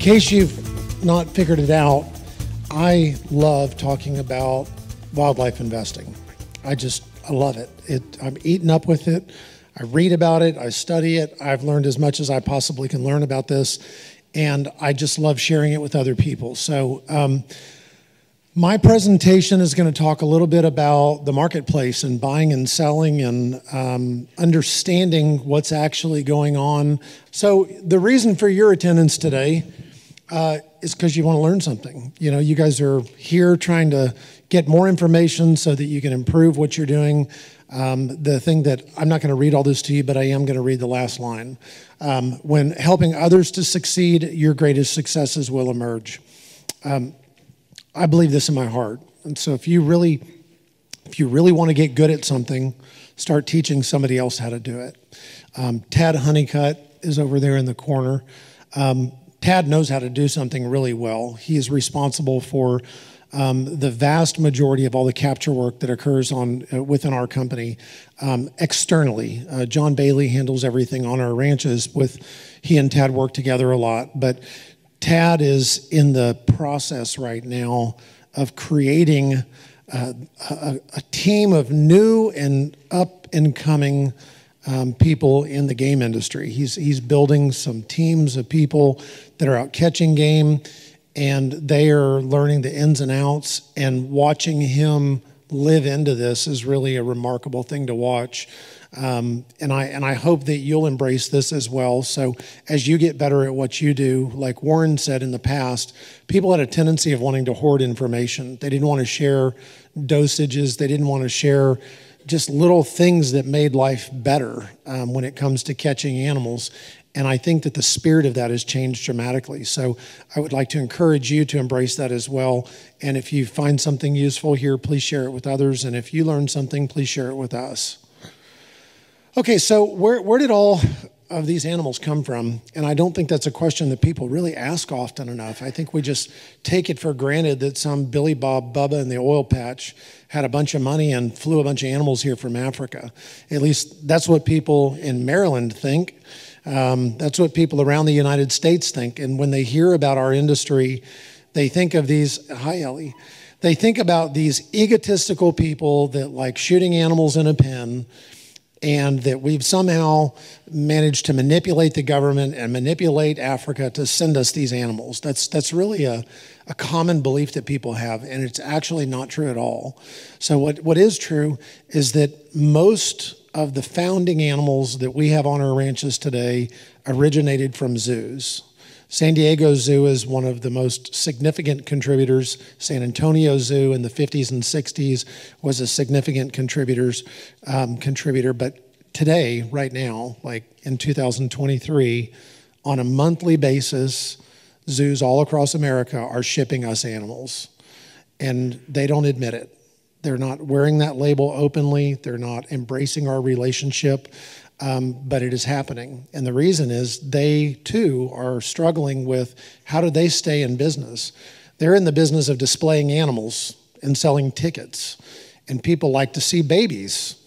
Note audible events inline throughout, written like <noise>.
case you've not figured it out, I love talking about wildlife investing. I just, I love it. it. I'm eaten up with it. I read about it, I study it. I've learned as much as I possibly can learn about this, and I just love sharing it with other people. So, um, my presentation is going to talk a little bit about the marketplace and buying and selling and um, understanding what's actually going on. So, the reason for your attendance today uh, is because you want to learn something. You know, you guys are here trying to get more information so that you can improve what you're doing. Um, the thing that I'm not going to read all this to you, but I am going to read the last line. Um, when helping others to succeed, your greatest successes will emerge. Um, I believe this in my heart, and so if you really, if you really want to get good at something, start teaching somebody else how to do it. Um, Tad Honeycutt is over there in the corner. Um, Tad knows how to do something really well. He is responsible for um, the vast majority of all the capture work that occurs on uh, within our company um, externally. Uh, John Bailey handles everything on our ranches. With he and Tad work together a lot, but Tad is in the process right now of creating uh, a, a, team of new and up and coming um, people in the game industry. He's he's building some teams of people that are out catching game, and they are learning the ins and outs. And watching him live into this is really a remarkable thing to watch. Um, and I and I hope that you'll embrace this as well. So as you get better at what you do, like Warren said in the past, people had a tendency of wanting to hoard information. They didn't want to share dosages. They didn't want to share just little things that made life better um, when it comes to catching animals. And I think that the spirit of that has changed dramatically. So I would like to encourage you to embrace that as well. And if you find something useful here, please share it with others. And if you learn something, please share it with us. Okay, so where, where did all of these animals come from? And I don't think that's a question that people really ask often enough. I think we just take it for granted that some Billy Bob Bubba in the oil patch had a bunch of money and flew a bunch of animals here from Africa. At least that's what people in Maryland think. Um, that's what people around the United States think. And when they hear about our industry, they think of these, hi, Ellie, they think about these egotistical people that like shooting animals in a pen and that we've somehow managed to manipulate the government and manipulate Africa to send us these animals. That's, that's really a, a common belief that people have, and it's actually not true at all. So, what, what is true is that most of the founding animals that we have on our ranches today originated from zoos. San Diego Zoo is one of the most significant contributors. San Antonio Zoo in the 50s and 60s was a significant contributors um, contributor, but today, right now, like in 2023, on a monthly basis, zoos all across America are shipping us animals, and they don't admit it. They're not wearing that label openly. They're not embracing our relationship, um, but it is happening. And the reason is they too are struggling with how do they stay in business? They're in the business of displaying animals and selling tickets, and people like to see babies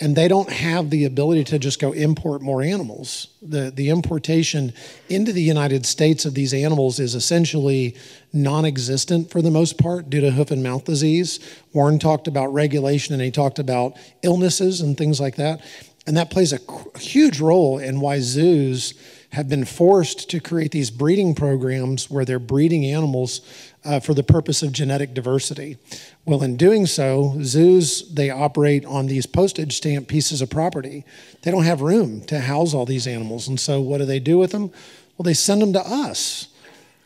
and they don't have the ability to just go import more animals. The, the importation into the United States of these animals is essentially non existent for the most part due to hoof and mouth disease. Warren talked about regulation and he talked about illnesses and things like that. And that plays a huge role in why zoos have been forced to create these breeding programs where they're breeding animals uh, for the purpose of genetic diversity. Well, in doing so, zoos they operate on these postage stamp pieces of property. They don't have room to house all these animals, and so what do they do with them? Well, they send them to us.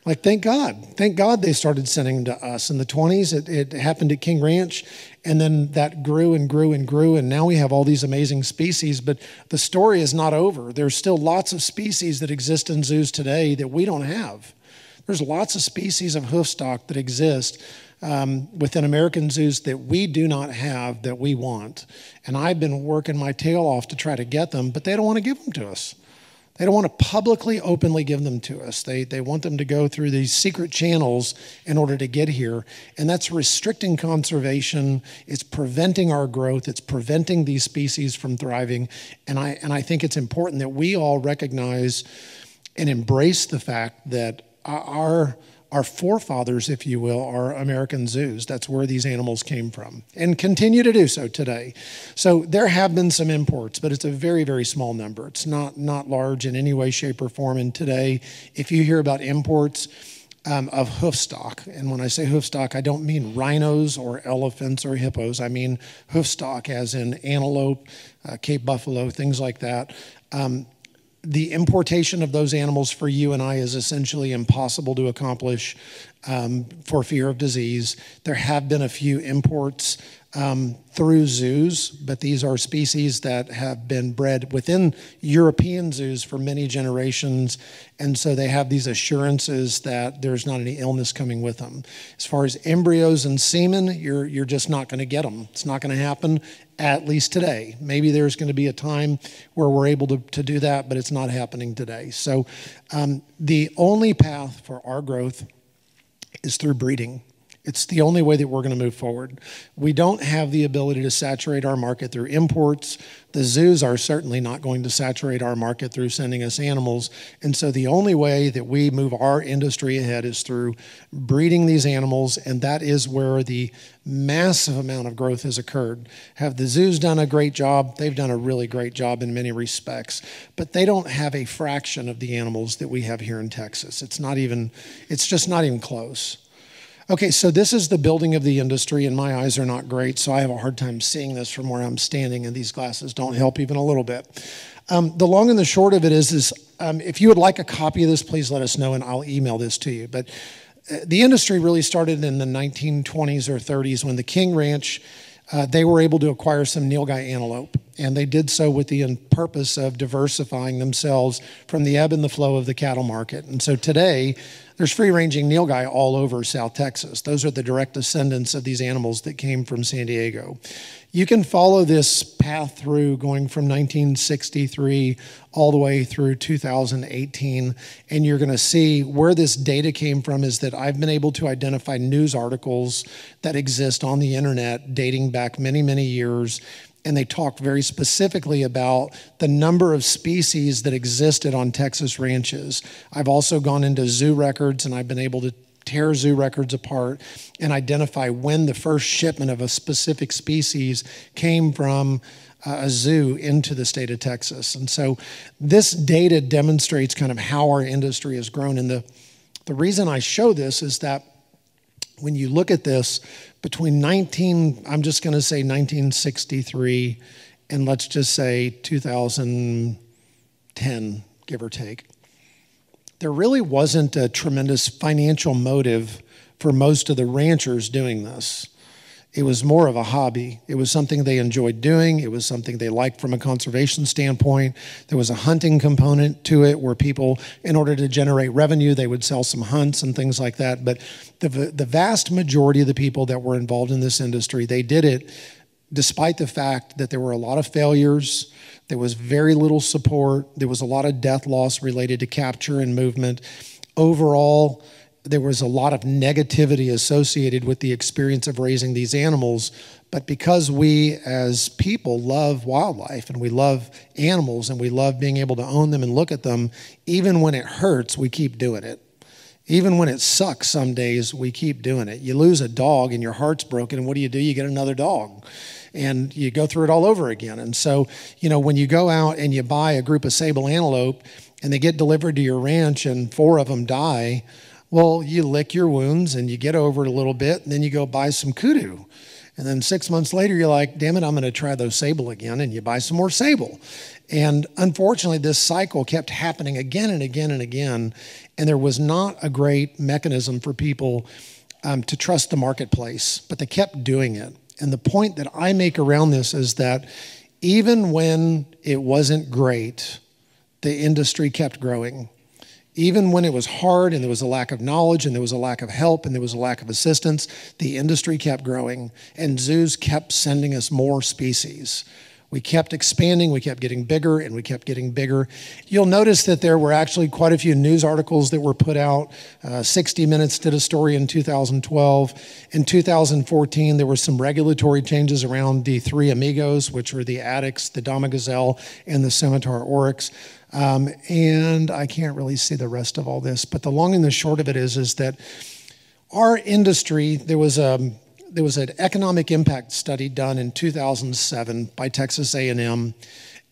Like, thank God. Thank God they started sending to us. In the 20s, it, it happened at King Ranch, and then that grew and grew and grew, and now we have all these amazing species. But the story is not over. There's still lots of species that exist in zoos today that we don't have. There's lots of species of hoofstock that exist um, within American zoos that we do not have that we want. And I've been working my tail off to try to get them, but they don't want to give them to us. They don't want to publicly, openly give them to us. They, they want them to go through these secret channels in order to get here. And that's restricting conservation. It's preventing our growth. It's preventing these species from thriving. And I, and I think it's important that we all recognize and embrace the fact that our our forefathers, if you will, are American zoos. That's where these animals came from and continue to do so today. So there have been some imports, but it's a very, very small number. It's not, not large in any way, shape, or form. And today, if you hear about imports, um, of hoof stock. And when I say hoof stock, I don't mean rhinos or elephants or hippos. I mean hoof stock, as in antelope, uh, Cape buffalo, things like that. Um, the importation of those animals for you and I is essentially impossible to accomplish um, for fear of disease. There have been a few imports um, through zoos, but these are species that have been bred within European zoos for many generations, and so they have these assurances that there's not any illness coming with them. As far as embryos and semen, you're you're just not going to get them. It's not going to happen, at least today. Maybe there's going to be a time where we're able to, to do that, but it's not happening today. So um, the only path for our growth is through breeding. It's the only way that we're going to move forward. We don't have the ability to saturate our market through imports. The zoos are certainly not going to saturate our market through sending us animals. And so the only way that we move our industry ahead is through breeding these animals. And that is where the massive amount of growth has occurred. Have the zoos done a great job? They've done a really great job in many respects. But they don't have a fraction of the animals that we have here in Texas. It's not even, it's just not even close. Okay, so this is the building of the industry, and my eyes are not great, so I have a hard time seeing this from where I'm standing, and these glasses don't help even a little bit. Um, the long and the short of it is, is um, if you would like a copy of this, please let us know, and I'll email this to you. But uh, the industry really started in the 1920s or 30s when the King Ranch uh, they were able to acquire some nilgai antelope, and they did so with the purpose of diversifying themselves from the ebb and the flow of the cattle market. And so today, there's free ranging nilgai all over South Texas. Those are the direct descendants of these animals that came from San Diego. You can follow this path through going from 1963 all the way through 2018, and you're going to see where this data came from is that I've been able to identify news articles that exist on the internet dating back many, many years and they talked very specifically about the number of species that existed on Texas ranches. I've also gone into zoo records and I've been able to tear zoo records apart and identify when the first shipment of a specific species came from a zoo into the state of Texas. And so this data demonstrates kind of how our industry has grown. And the, the reason I show this is that when you look at this between 19, I'm just going to say 1963 and let's just say 2010, give or take, there really wasn't a tremendous financial motive for most of the ranchers doing this. It was more of a hobby. It was something they enjoyed doing. It was something they liked from a conservation standpoint. There was a hunting component to it where people, in order to generate revenue, they would sell some hunts and things like that. But the, the vast majority of the people that were involved in this industry, they did it despite the fact that there were a lot of failures. There was very little support. There was a lot of death loss related to capture and movement. Overall, there was a lot of negativity associated with the experience of raising these animals. But because we as people love wildlife and we love animals and we love being able to own them and look at them, even when it hurts, we keep doing it. Even when it sucks some days, we keep doing it. You lose a dog and your heart's broken, and what do you do? You get another dog and you go through it all over again. And so, you know, when you go out and you buy a group of sable antelope and they get delivered to your ranch and four of them die, well, you lick your wounds and you get over it a little bit, and then you go buy some kudu. And then six months later, you're like, damn it, I'm going to try those sable again. And you buy some more sable. And unfortunately, this cycle kept happening again and again and again. And there was not a great mechanism for people um, to trust the marketplace, but they kept doing it. And the point that I make around this is that even when it wasn't great, the industry kept growing even when it was hard and there was a lack of knowledge and there was a lack of help and there was a lack of assistance, the industry kept growing and zoos kept sending us more species. We kept expanding, we kept getting bigger, and we kept getting bigger. You'll notice that there were actually quite a few news articles that were put out. Uh, 60 Minutes did a story in 2012. In 2014, there were some regulatory changes around the three amigos, which were the Addax, the Dama Gazelle, and the Scimitar Oryx. Um, and I can't really see the rest of all this, but the long and the short of it is, is that our industry, there was a there was an economic impact study done in 2007 by Texas A&M,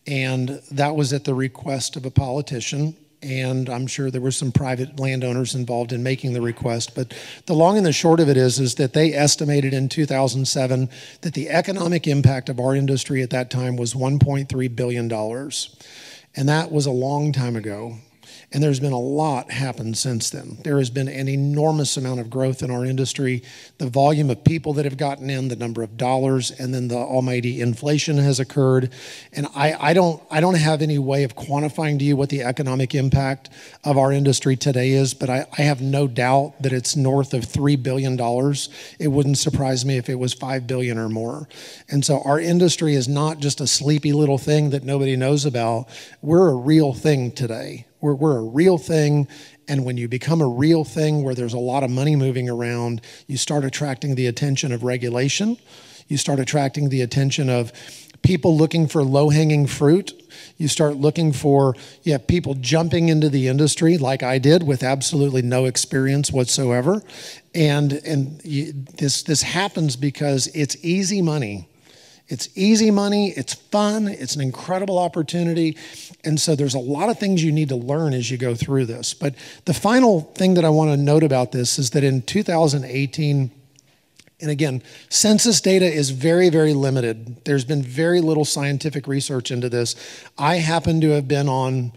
and that was at the request of a politician. And I'm sure there were some private landowners involved in making the request. But the long and the short of it is, is that they estimated in 2007 that the economic impact of our industry at that time was 1.3 billion dollars, and that was a long time ago. And there's been a lot happened since then. There has been an enormous amount of growth in our industry. The volume of people that have gotten in, the number of dollars, and then the almighty inflation has occurred. And I, I don't I don't have any way of quantifying to you what the economic impact of our industry today is, but I, I have no doubt that it's north of three billion dollars. It wouldn't surprise me if it was five billion or more. And so our industry is not just a sleepy little thing that nobody knows about. We're a real thing today. We're, we're a real thing. And when you become a real thing where there's a lot of money moving around, you start attracting the attention of regulation. You start attracting the attention of people looking for low hanging fruit. You start looking for yeah, people jumping into the industry like I did with absolutely no experience whatsoever. And, and you, this, this happens because it's easy money it's easy money, it's fun, it's an incredible opportunity. And so there's a lot of things you need to learn as you go through this. But the final thing that I want to note about this is that in 2018, and again, census data is very, very limited. There's been very little scientific research into this. I happen to have been on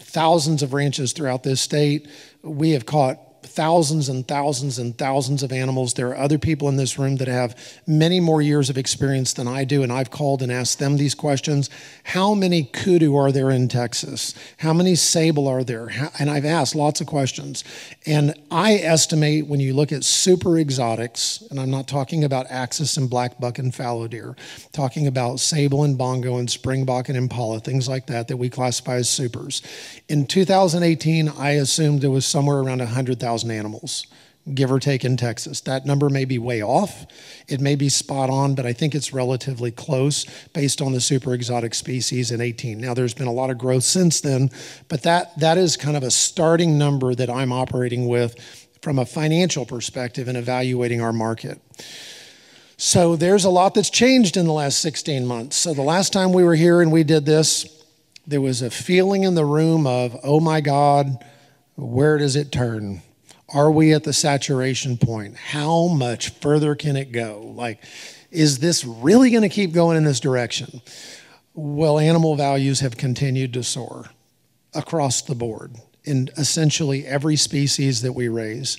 thousands of ranches throughout this state. We have caught thousands and thousands and thousands of animals. There are other people in this room that have many more years of experience than I do, and I've called and asked them these questions. How many kudu are there in Texas? How many sable are there? and I've asked lots of questions. And I estimate when you look at super exotics, and I'm not talking about axis and black buck and fallow deer, talking about sable and bongo and springbok and impala, things like that that we classify as supers. In 2018, I assumed there was somewhere around 100,000 animals, give or take in Texas. That number may be way off. It may be spot on, but I think it's relatively close based on the super exotic species in 18. Now, there's been a lot of growth since then, but that, that is kind of a starting number that I'm operating with from a financial perspective in evaluating our market. So there's a lot that's changed in the last 16 months. So the last time we were here and we did this, there was a feeling in the room of, oh my God, where does it turn? Are we at the saturation point? How much further can it go? Like, is this really going to keep going in this direction? Well, animal values have continued to soar across the board in essentially every species that we raise.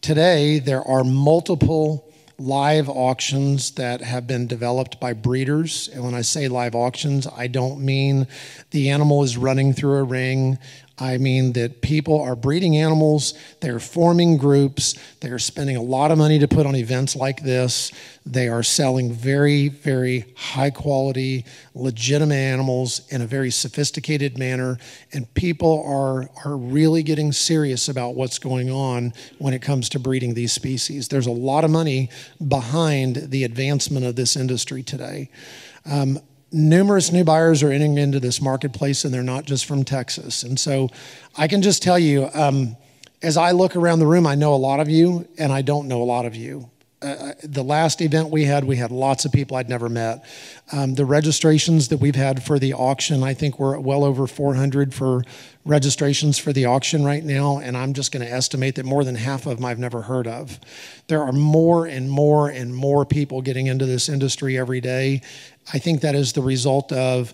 Today, there are multiple live auctions that have been developed by breeders. And when I say live auctions, I don't mean the animal is running through a ring. I mean that people are breeding animals, they're forming groups, they're spending a lot of money to put on events like this. They are selling very, very high quality, legitimate animals in a very sophisticated manner. And people are, are really getting serious about what's going on when it comes to breeding these species. There's a lot of money behind the advancement of this industry today. Um, numerous new buyers are entering into this marketplace, and they're not just from Texas. And so I can just tell you, um, as I look around the room, I know a lot of you, and I don't know a lot of you. Uh, uh, the last event we had, we had lots of people I'd never met. Um, the registrations that we've had for the auction, I think we're well over 400 for registrations for the auction right now, and I'm just going to estimate that more than half of them I've never heard of. There are more and more and more people getting into this industry every day. I think that is the result of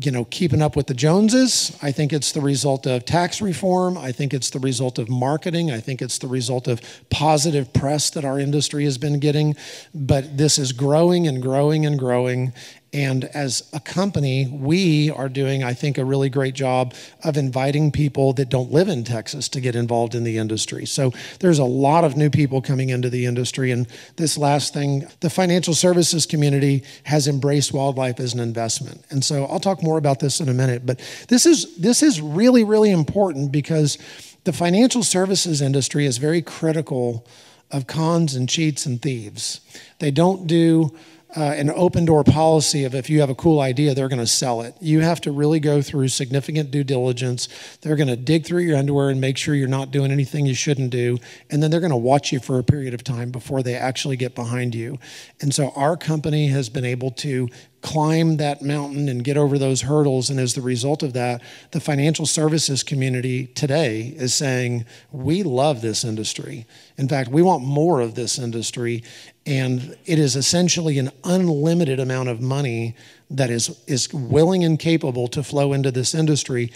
you know, keeping up with the Joneses. I think it's the result of tax reform. I think it's the result of marketing. I think it's the result of positive press that our industry has been getting. But this is growing and growing and growing. And as a company, we are doing, I think, a really great job of inviting people that don't live in Texas to get involved in the industry. So there's a lot of new people coming into the industry. And this last thing, the financial services community has embraced wildlife as an investment. And so I'll talk more about this in a minute. But this is this is really, really important because the financial services industry is very critical of cons and cheats and thieves. They don't do uh, an open door policy of if you have a cool idea, they're going to sell it. You have to really go through significant due diligence. They're going to dig through your underwear and make sure you're not doing anything you shouldn't do. And then they're going to watch you for a period of time before they actually get behind you. And so our company has been able to climb that mountain and get over those hurdles. And as the result of that, the financial services community today is saying, we love this industry. In fact, we want more of this industry. And it is essentially an unlimited amount of money that is, is willing and capable to flow into this industry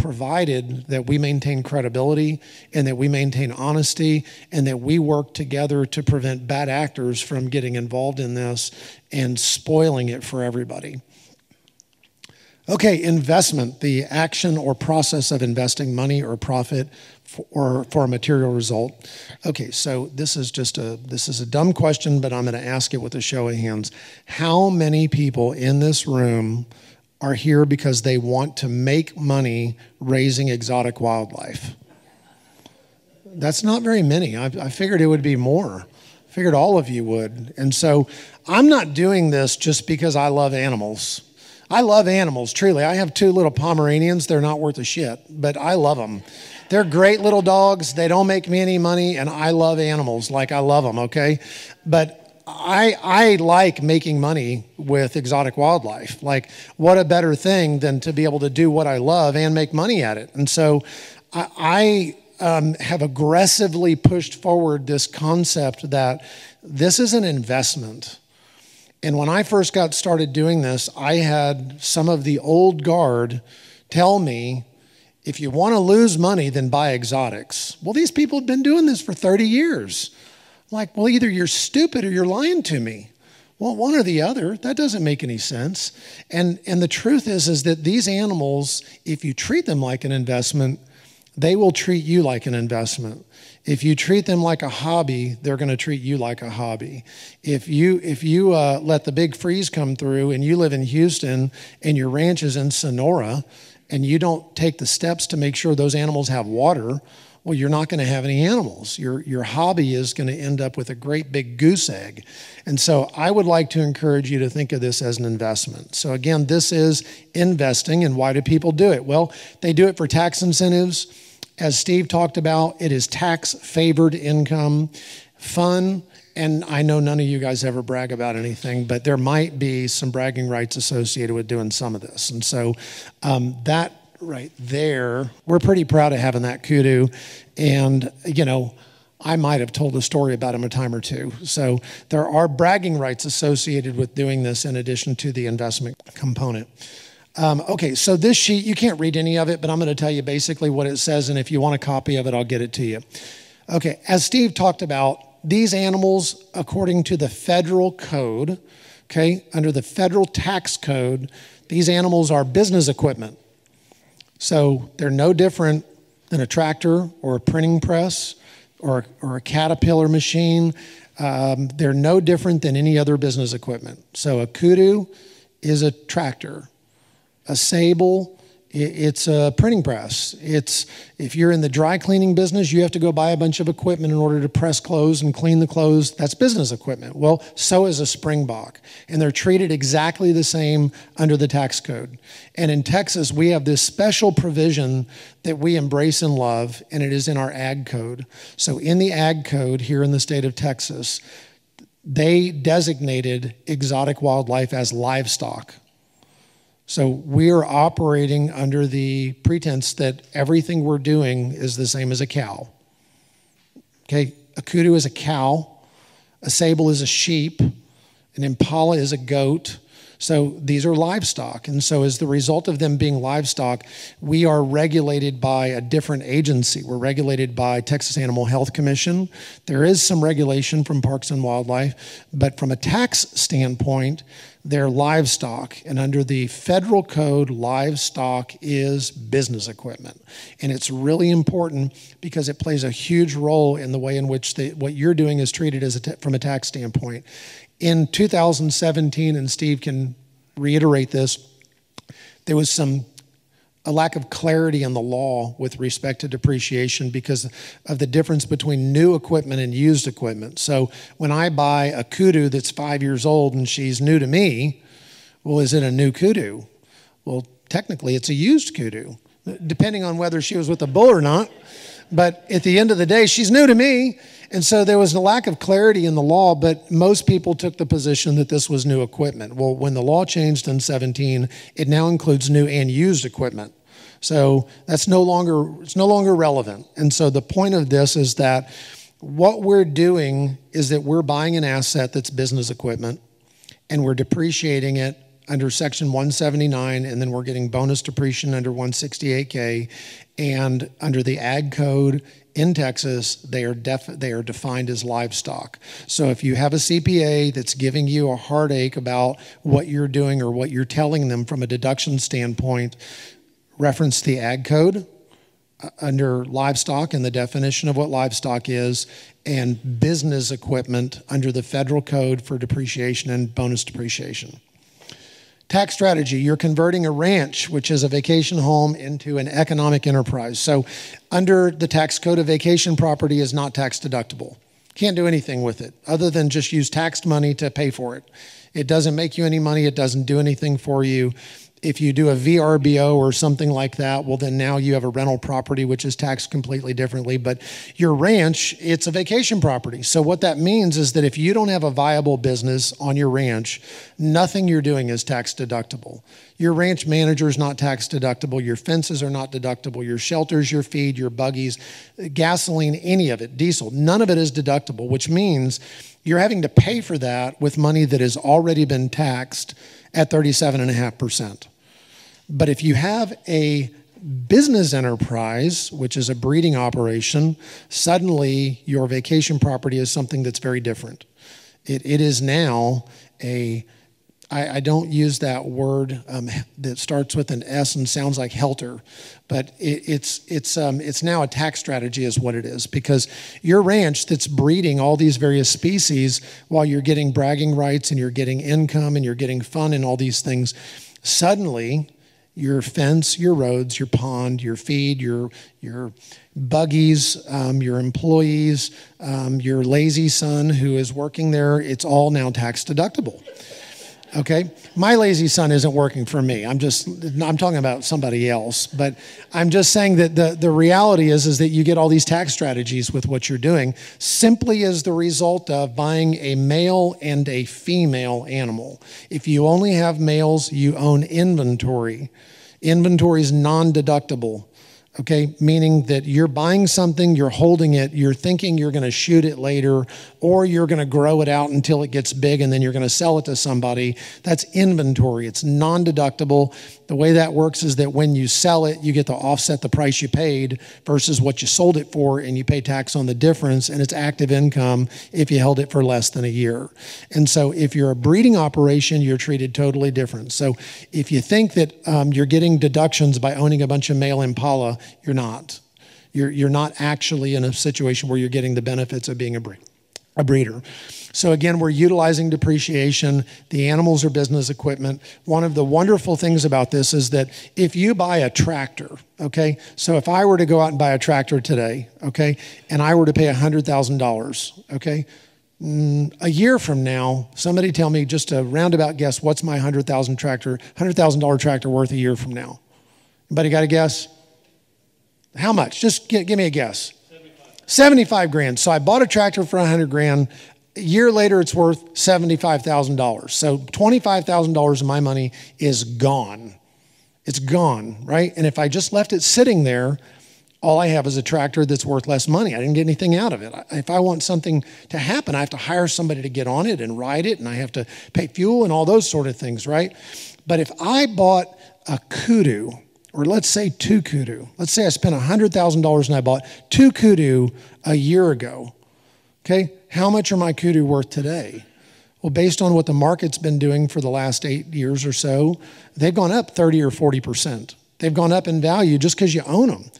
provided that we maintain credibility and that we maintain honesty and that we work together to prevent bad actors from getting involved in this and spoiling it for everybody. Okay, investment, the action or process of investing money or profit for, or for a material result. Okay, so this is just a this is a dumb question, but I'm going to ask it with a show of hands. How many people in this room are here because they want to make money raising exotic wildlife. That's not very many. I, I figured it would be more. I figured all of you would. And so I'm not doing this just because I love animals. I love animals, truly. I have two little Pomeranians. They're not worth a shit, but I love them. They're great little dogs. They don't make me any money, and I love animals like I love them, okay? But I, I like making money with exotic wildlife. Like, what a better thing than to be able to do what I love and make money at it. And so I, I um, have aggressively pushed forward this concept that this is an investment. And when I first got started doing this, I had some of the old guard tell me if you want to lose money, then buy exotics. Well, these people have been doing this for 30 years like, well, either you're stupid or you're lying to me. Well, one or the other. That doesn't make any sense. And and the truth is is that these animals, if you treat them like an investment, they will treat you like an investment. If you treat them like a hobby, they're going to treat you like a hobby. If you if you uh, let the big freeze come through and you live in Houston and your ranch is in Sonora, and you don't take the steps to make sure those animals have water, well, you're not going to have any animals. Your, your hobby is going to end up with a great big goose egg. And so I would like to encourage you to think of this as an investment. So, again, this is investing. And why do people do it? Well, they do it for tax incentives. As Steve talked about, it is tax favored income, fun. And I know none of you guys ever brag about anything, but there might be some bragging rights associated with doing some of this. And so um, that right there. We're pretty proud of having that kudu. And, you know, I might have told a story about him a time or two. So there are bragging rights associated with doing this in addition to the investment component. Um, okay, so this sheet, you can't read any of it, but I'm going to tell you basically what it says. And if you want a copy of it, I'll get it to you. Okay, as Steve talked about, these animals, according to the federal code, okay, under the federal tax code, these animals are business equipment. So they're no different than a tractor or a printing press or, or a caterpillar machine. Um, they're no different than any other business equipment. So a kudu is a tractor, a sable it's a printing press. It's if you're in the dry cleaning business, you have to go buy a bunch of equipment in order to press clothes and clean the clothes. That's business equipment. Well, so is a springbok, and they're treated exactly the same under the tax code. And in Texas, we have this special provision that we embrace and love, and it is in our ag code. So in the ag code here in the state of Texas, they designated exotic wildlife as livestock. So we are operating under the pretense that everything we're doing is the same as a cow. Okay, a kudu is a cow, a sable is a sheep, an impala is a goat. So these are livestock. And so, as the result of them being livestock, we are regulated by a different agency. We're regulated by Texas Animal Health Commission. There is some regulation from Parks and Wildlife, but from a tax standpoint, they're livestock. And under the federal code, livestock is business equipment. And it's really important because it plays a huge role in the way in which the, what you're doing is treated as a from a tax standpoint. In 2017, and Steve can reiterate this, there was some a lack of clarity in the law with respect to depreciation because of the difference between new equipment and used equipment. So when I buy a kudu that's five years old and she's new to me, well, is it a new kudu? Well, technically, it's a used kudu, depending on whether she was with a bull or not. But at the end of the day, she's new to me. And so there was a lack of clarity in the law, but most people took the position that this was new equipment. Well, when the law changed in 17, it now includes new and used equipment. So that's no longer it's no longer relevant. And so the point of this is that what we're doing is that we're buying an asset that's business equipment and we're depreciating it under section 179 and then we're getting bonus depreciation under 168k and under the ag code in Texas, they are, they are defined as livestock. So if you have a CPA that's giving you a heartache about what you're doing or what you're telling them from a deduction standpoint, reference the ag code uh, under livestock and the definition of what livestock is, and business equipment under the federal code for depreciation and bonus depreciation. Tax strategy you're converting a ranch, which is a vacation home, into an economic enterprise. So, under the tax code, a vacation property is not tax deductible. Can't do anything with it other than just use taxed money to pay for it. It doesn't make you any money, it doesn't do anything for you if you do a VRBO or something like that, well, then now you have a rental property, which is taxed completely differently. But your ranch, it's a vacation property. So, what that means is that if you don't have a viable business on your ranch, nothing you're doing is tax deductible. Your ranch manager is not tax deductible. Your fences are not deductible. Your shelters, your feed, your buggies, gasoline, any of it, diesel, none of it is deductible, which means you're having to pay for that with money that has already been taxed at 37.5%. But if you have a business enterprise, which is a breeding operation, suddenly your vacation property is something that's very different. It, it is now a I, I don't use that word um, that starts with an S and sounds like helter, but it, it's it's um, it's now a tax strategy, is what it is, because your ranch that's breeding all these various species while you're getting bragging rights and you're getting income and you're getting fun and all these things, suddenly your fence, your roads, your pond, your feed, your your buggies, um, your employees, um, your lazy son who is working there, it's all now tax deductible okay? My lazy son isn't working for me. I'm just i'm talking about somebody else but i'm just saying that the, the reality is is that you get all these tax strategies with what you're doing simply as the result of buying a male and a female animal. If you only have males you own inventory. Inventory is non-deductible okay? Meaning that you're buying something, you're holding it, you're thinking you're going to shoot it later, or you're going to grow it out until it gets big and then you're going to sell it to somebody. That's inventory, it's non deductible. The way that works is that when you sell it, you get to offset the price you paid versus what you sold it for, and you pay tax on the difference, and it's active income if you held it for less than a year. And so, if you're a breeding operation, you're treated totally different. So, if you think that um, you're getting deductions by owning a bunch of male impala, you're not. You're, you're not actually in a situation where you're getting the benefits of being a, breed, a breeder. So, again, we're utilizing depreciation. The animals are business equipment. One of the wonderful things about this is that if you buy a tractor, okay, so if I were to go out and buy a tractor today, okay, and I were to pay $100,000, okay, mm, a year from now, somebody tell me just a roundabout guess what's my 100,000 tractor, $100,000 tractor worth a year from now? Anybody got a guess? How much? Just give, give me a guess. 75. 75 grand. So I bought a tractor for 100 grand. A year later, it's worth $75,000. So $25,000 of my money is gone. It's gone, right? And if I just left it sitting there, all I have is a tractor that's worth less money. I didn't get anything out of it. If I want something to happen, I have to hire somebody to get on it and ride it, and I have to pay fuel and all those sort of things, right? But if I bought a kudu, or let's say two kudu, let's say I spent $100,000 and I bought two kudu a year ago, okay? How much are my kudu worth today? Well, based on what the market's been doing for the last eight years or so, they've gone up 30 or 40%. They've gone up in value just because you own them.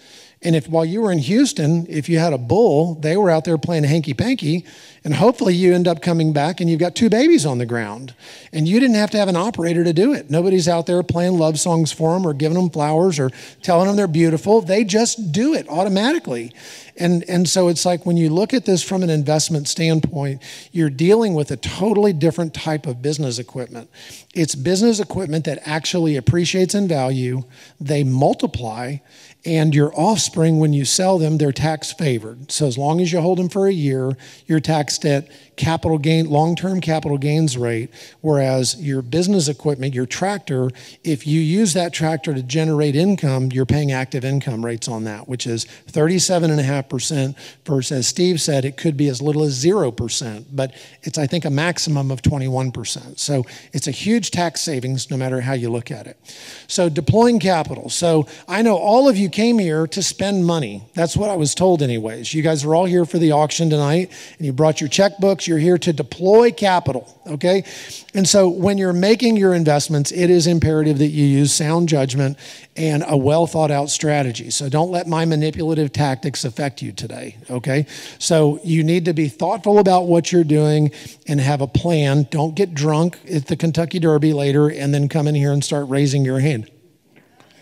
And if while you were in Houston, if you had a bull, they were out there playing hanky panky, and hopefully you end up coming back and you've got two babies on the ground. And you didn't have to have an operator to do it. Nobody's out there playing love songs for them or giving them flowers or telling them they're beautiful. They just do it automatically. And, and so it's like when you look at this from an investment standpoint, you're dealing with a totally different type of business equipment. It's business equipment that actually appreciates in value, they multiply, and your offspring, when you sell them, they're tax favored. So as long as you hold them for a year, you're taxed at capital gain, long-term capital gains rate, whereas your business equipment, your tractor, if you use that tractor to generate income, you're paying active income rates on that, which is 37.5% versus, as Steve said, it could be as little as 0%, but it's, I think, a maximum of 21%. So it's a huge tax savings no matter how you look at it. So deploying capital. So I know all of you came here to spend money. That's what I was told anyways. You guys are all here for the auction tonight, and you brought your checkbooks, you're here to deploy capital, okay? And so when you're making your investments, it is imperative that you use sound judgment and a well thought out strategy. So don't let my manipulative tactics affect you today, okay? So you need to be thoughtful about what you're doing and have a plan. Don't get drunk at the Kentucky Derby later and then come in here and start raising your hand.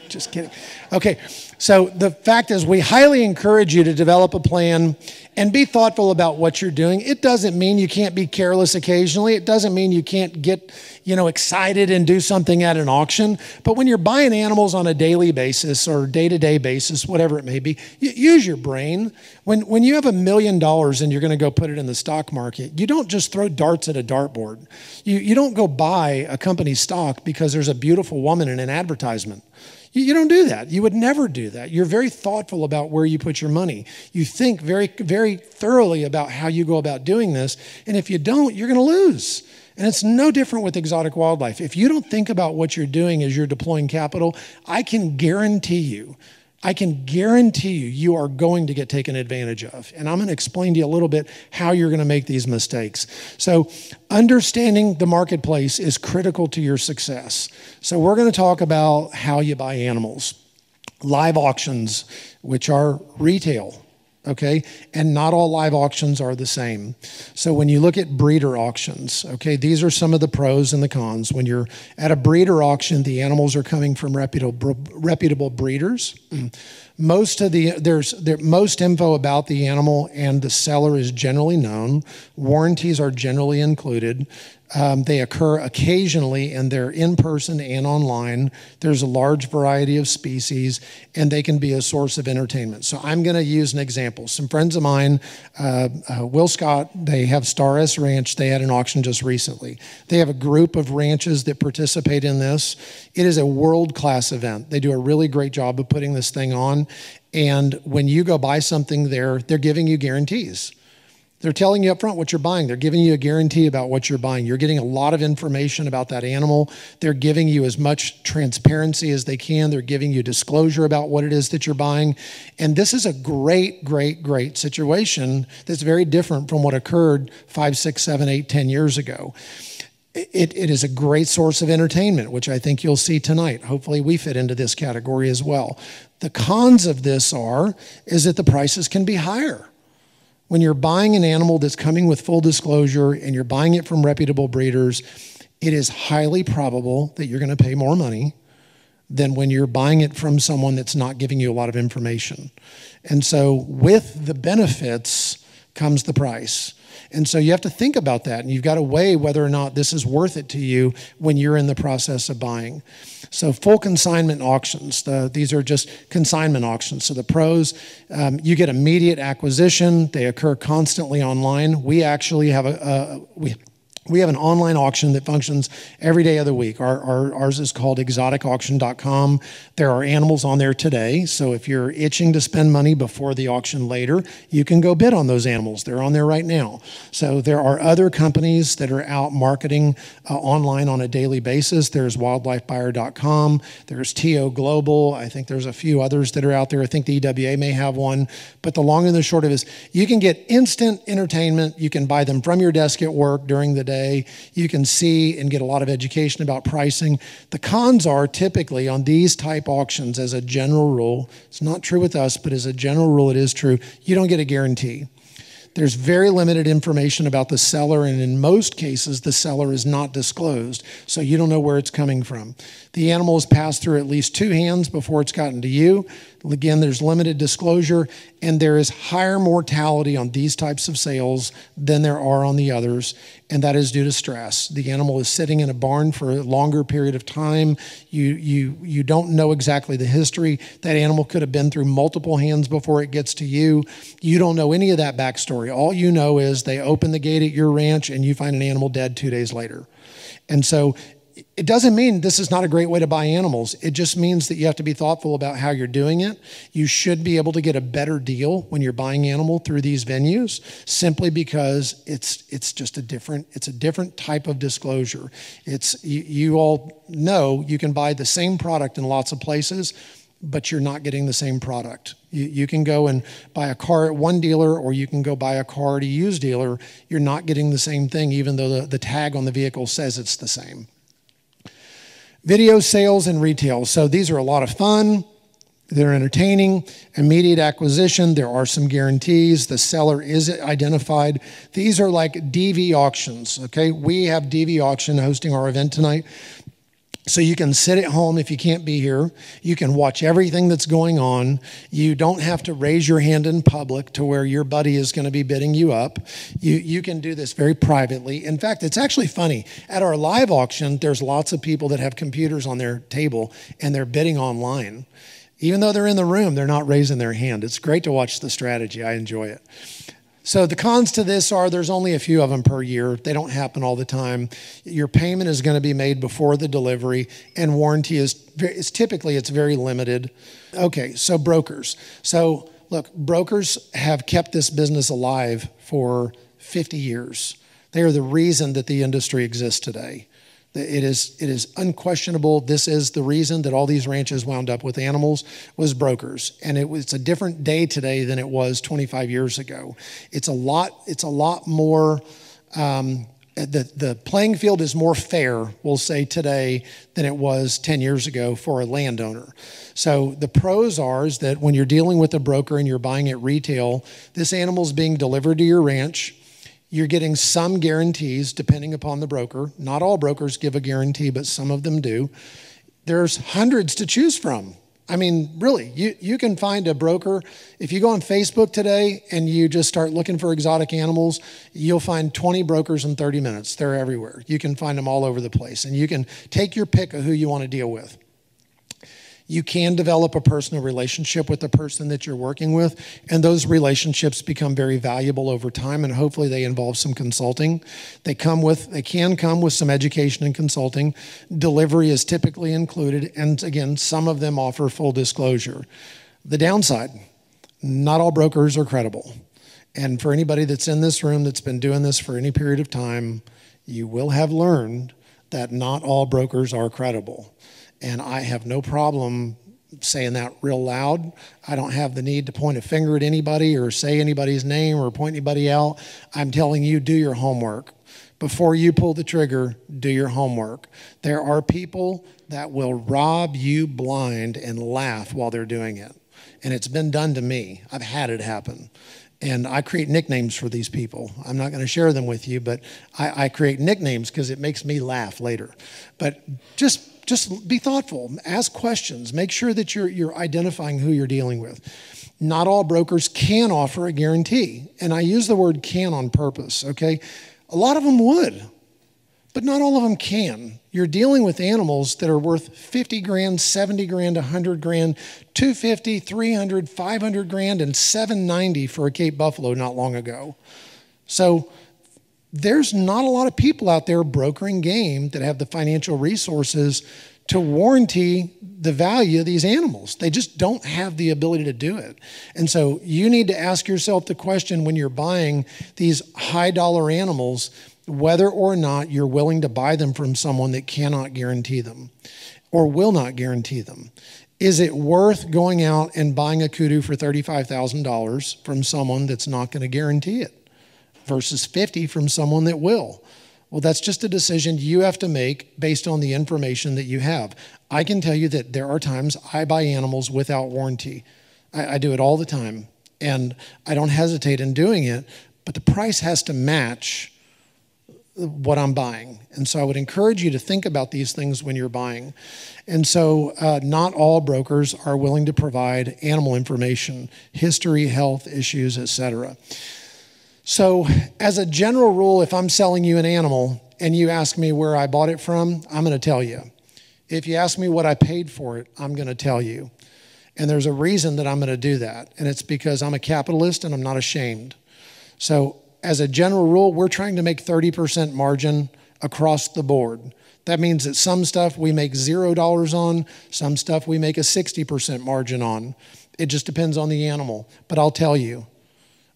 Just kidding. Okay, so the fact is, we highly encourage you to develop a plan and be thoughtful about what you're doing. It doesn't mean you can't be careless occasionally. It doesn't mean you can't get, you know, excited and do something at an auction. But when you're buying animals on a daily basis or day-to-day basis, whatever it may be, use your brain. When when you have a million dollars and you're going to go put it in the stock market, you don't just throw darts at a dartboard. You you don't go buy a company's stock because there's a beautiful woman in an advertisement. You, you don't do that. You would never do that. You're very thoughtful about where you put your money. You think very, very thoroughly about how you go about doing this. And if you don't, you're going to lose. And it's no different with exotic wildlife. If you don't think about what you're doing as you're deploying capital, I can guarantee you I can guarantee you, you are going to get taken advantage of. And I'm going to explain to you a little bit how you're going to make these mistakes. So, understanding the marketplace is critical to your success. So, we're going to talk about how you buy animals, live auctions, which are retail okay? And not all live auctions are the same. So when you look at breeder auctions, okay, these are some of the pros and the cons. When you're at a breeder auction, the animals are coming from reputable, reputable breeders. Most of the there's there, most info about the animal and the seller is generally known. Warranties are generally included. Um, they occur occasionally and they're in person and online. There's a large variety of species and they can be a source of entertainment. So I'm going to use an example. Some friends of mine, uh, uh, Will Scott, they have Star S Ranch. They had an auction just recently. They have a group of ranches that participate in this. It is a world class event. They do a really great job of putting this thing on. And when you go buy something there, they're giving you guarantees. They're telling you up front what you're buying. They're giving you a guarantee about what you're buying. You're getting a lot of information about that animal. They're giving you as much transparency as they can. They're giving you disclosure about what it is that you're buying. And this is a great, great, great situation that's very different from what occurred five, six, seven, eight, ten years ago. It, it is a great source of entertainment, which I think you'll see tonight. Hopefully, we fit into this category as well. The cons of this are is that the prices can be higher when you're buying an animal that's coming with full disclosure and you're buying it from reputable breeders, it is highly probable that you're going to pay more money than when you're buying it from someone that's not giving you a lot of information. And so, with the benefits comes the price. And so you have to think about that and you've got to weigh whether or not this is worth it to you when you're in the process of buying. So, full consignment auctions, the, these are just consignment auctions. So, the pros, um, you get immediate acquisition, they occur constantly online. We actually have a, a we, we have an online auction that functions every day of the week. Our, our, ours is called exoticauction.com. There are animals on there today. So if you're itching to spend money before the auction later, you can go bid on those animals. They're on there right now. So there are other companies that are out marketing uh, online on a daily basis. There's wildlifebuyer.com. There's TO Global. I think there's a few others that are out there. I think the EWA may have one. But the long and the short of it is you can get instant entertainment. You can buy them from your desk at work during the day today. You can see and get a lot of education about pricing. The cons are typically on these type auctions, as a general rule, it's not true with us, but as a general rule, it is true, you don't get a guarantee. There's very limited information about the seller, and in most cases, the seller is not disclosed, so you don't know where it's coming from. The animal is passed through at least two hands before it's gotten to you. Again, there's limited disclosure, and there is higher mortality on these types of sales than there are on the others, and that is due to stress. The animal is sitting in a barn for a longer period of time. You, you, you don't know exactly the history. That animal could have been through multiple hands before it gets to you. You don't know any of that backstory. All you know is they open the gate at your ranch and you find an animal dead two days later. And so it doesn't mean this is not a great way to buy animals. It just means that you have to be thoughtful about how you're doing it. You should be able to get a better deal when you're buying animal through these venues simply because it's it's just a different it's a different type of disclosure. It's you, you all know you can buy the same product in lots of places, but you're not getting the same product. You, you, can go and buy a car at one dealer, or you can go buy a car at a used dealer. You're not getting the same thing, even though the, the tag on the vehicle says it's the same. Video sales and retail. So these are a lot of fun. They're entertaining, immediate acquisition. There are some guarantees. The seller is identified. These are like DV auctions, okay? We have DV auction hosting our event tonight. So you can sit at home if you can't be here. You can watch everything that's going on. You don't have to raise your hand in public to where your buddy is going to be bidding you up. You, you can do this very privately. In fact, it's actually funny. At our live auction, there's lots of people that have computers on their table and they're bidding online. Even though they're in the room, they're not raising their hand. It's great to watch the strategy. I enjoy it. So the cons to this are there's only a few of them per year. They don't happen all the time. Your payment is going to be made before the delivery, and warranty is, is typically it's very limited. Okay, so brokers. So look, brokers have kept this business alive for 50 years. They are the reason that the industry exists today. It is, it is unquestionable. This is the reason that all these ranches wound up with animals was brokers. And it was a different day today than it was 25 years ago. It's a lot, it's a lot more, um, the, the playing field is more fair, we'll say today, than it was 10 years ago for a landowner. So the pros are is that when you're dealing with a broker and you're buying at retail, this animal is being delivered to your ranch you're getting some guarantees depending upon the broker. Not all brokers give a guarantee, but some of them do. There's hundreds to choose from. I mean, really, you, you can find a broker. If you go on Facebook today and you just start looking for exotic animals, you'll find 20 brokers in 30 minutes. They're everywhere. You can find them all over the place. And you can take your pick of who you want to deal with you can develop a personal relationship with the person that you're working with, and those relationships become very valuable over time, and hopefully they involve some consulting. They come with, they can come with some education and consulting. Delivery is typically included, and again, some of them offer full disclosure. The downside, not all brokers are credible. And for anybody that's in this room that's been doing this for any period of time, you will have learned that not all brokers are credible. And I have no problem saying that real loud. I don't have the need to point a finger at anybody or say anybody's name or point anybody out. I'm telling you, do your homework. Before you pull the trigger, do your homework. There are people that will rob you blind and laugh while they're doing it. And it's been done to me. I've had it happen. And I create nicknames for these people. I'm not going to share them with you, but I, I create nicknames because it makes me laugh later. But just just be thoughtful, ask questions, make sure that you're, you're identifying who you're dealing with. Not all brokers can offer a guarantee, and I use the word can on purpose, okay? A lot of them would, but not all of them can. You're dealing with animals that are worth 50 grand, 70 grand, 100 grand, 250, 300, 500 grand, and 790 for a Cape Buffalo not long ago. So there's not a lot of people out there brokering game that have the financial resources to warranty the value of these animals. They just don't have the ability to do it. And so you need to ask yourself the question when you're buying these high dollar animals whether or not you're willing to buy them from someone that cannot guarantee them or will not guarantee them. Is it worth going out and buying a kudu for $35,000 from someone that's not going to guarantee it versus 50 from someone that will? Well, that's just a decision you have to make based on the information that you have. I can tell you that there are times I buy animals without warranty. I, I do it all the time, and I don't hesitate in doing it, but the price has to match what I'm buying. And so I would encourage you to think about these things when you're buying. And so, uh, not all brokers are willing to provide animal information, history, health issues, etc. So, as a general rule, if I'm selling you an animal and you ask me where I bought it from, I'm going to tell you. If you ask me what I paid for it, I'm going to tell you. And there's a reason that I'm going to do that. And it's because I'm a capitalist and I'm not ashamed. So, as a general rule, we're trying to make 30% margin across the board. That means that some stuff we make $0 on, some stuff we make a 60% margin on. It just depends on the animal. But I'll tell you,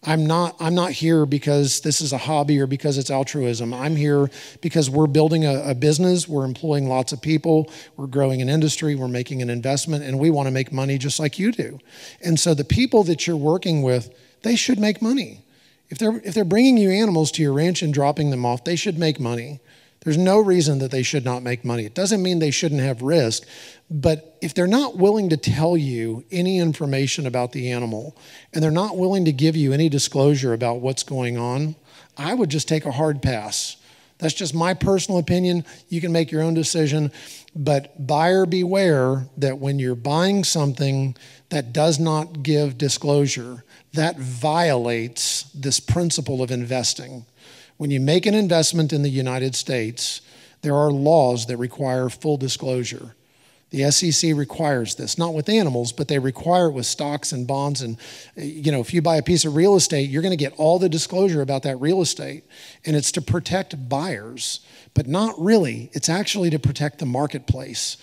I'm not, I'm not here because this is a hobby or because it's altruism. I'm here because we're building a, a, business, we're employing lots of people, we're growing an industry, we're making an investment, and we want to make money just like you do. And so the people that you're working with, they should make money. If they're, if they're bringing you animals to your ranch and dropping them off, they should make money. There's no reason that they should not make money. It doesn't mean they shouldn't have risk, but if they're not willing to tell you any information about the animal and they're not willing to give you any disclosure about what's going on, I would just take a hard pass. That's just my personal opinion. You can make your own decision, but buyer beware that when you're buying something that does not give disclosure, that violates this principle of investing. When you make an investment in the United States, there are laws that require full disclosure. The SEC requires this, not with animals, but they require it with stocks and bonds. And, you know, if you buy a piece of real estate, you're going to get all the disclosure about that real estate. And it's to protect buyers, but not really. It's actually to protect the marketplace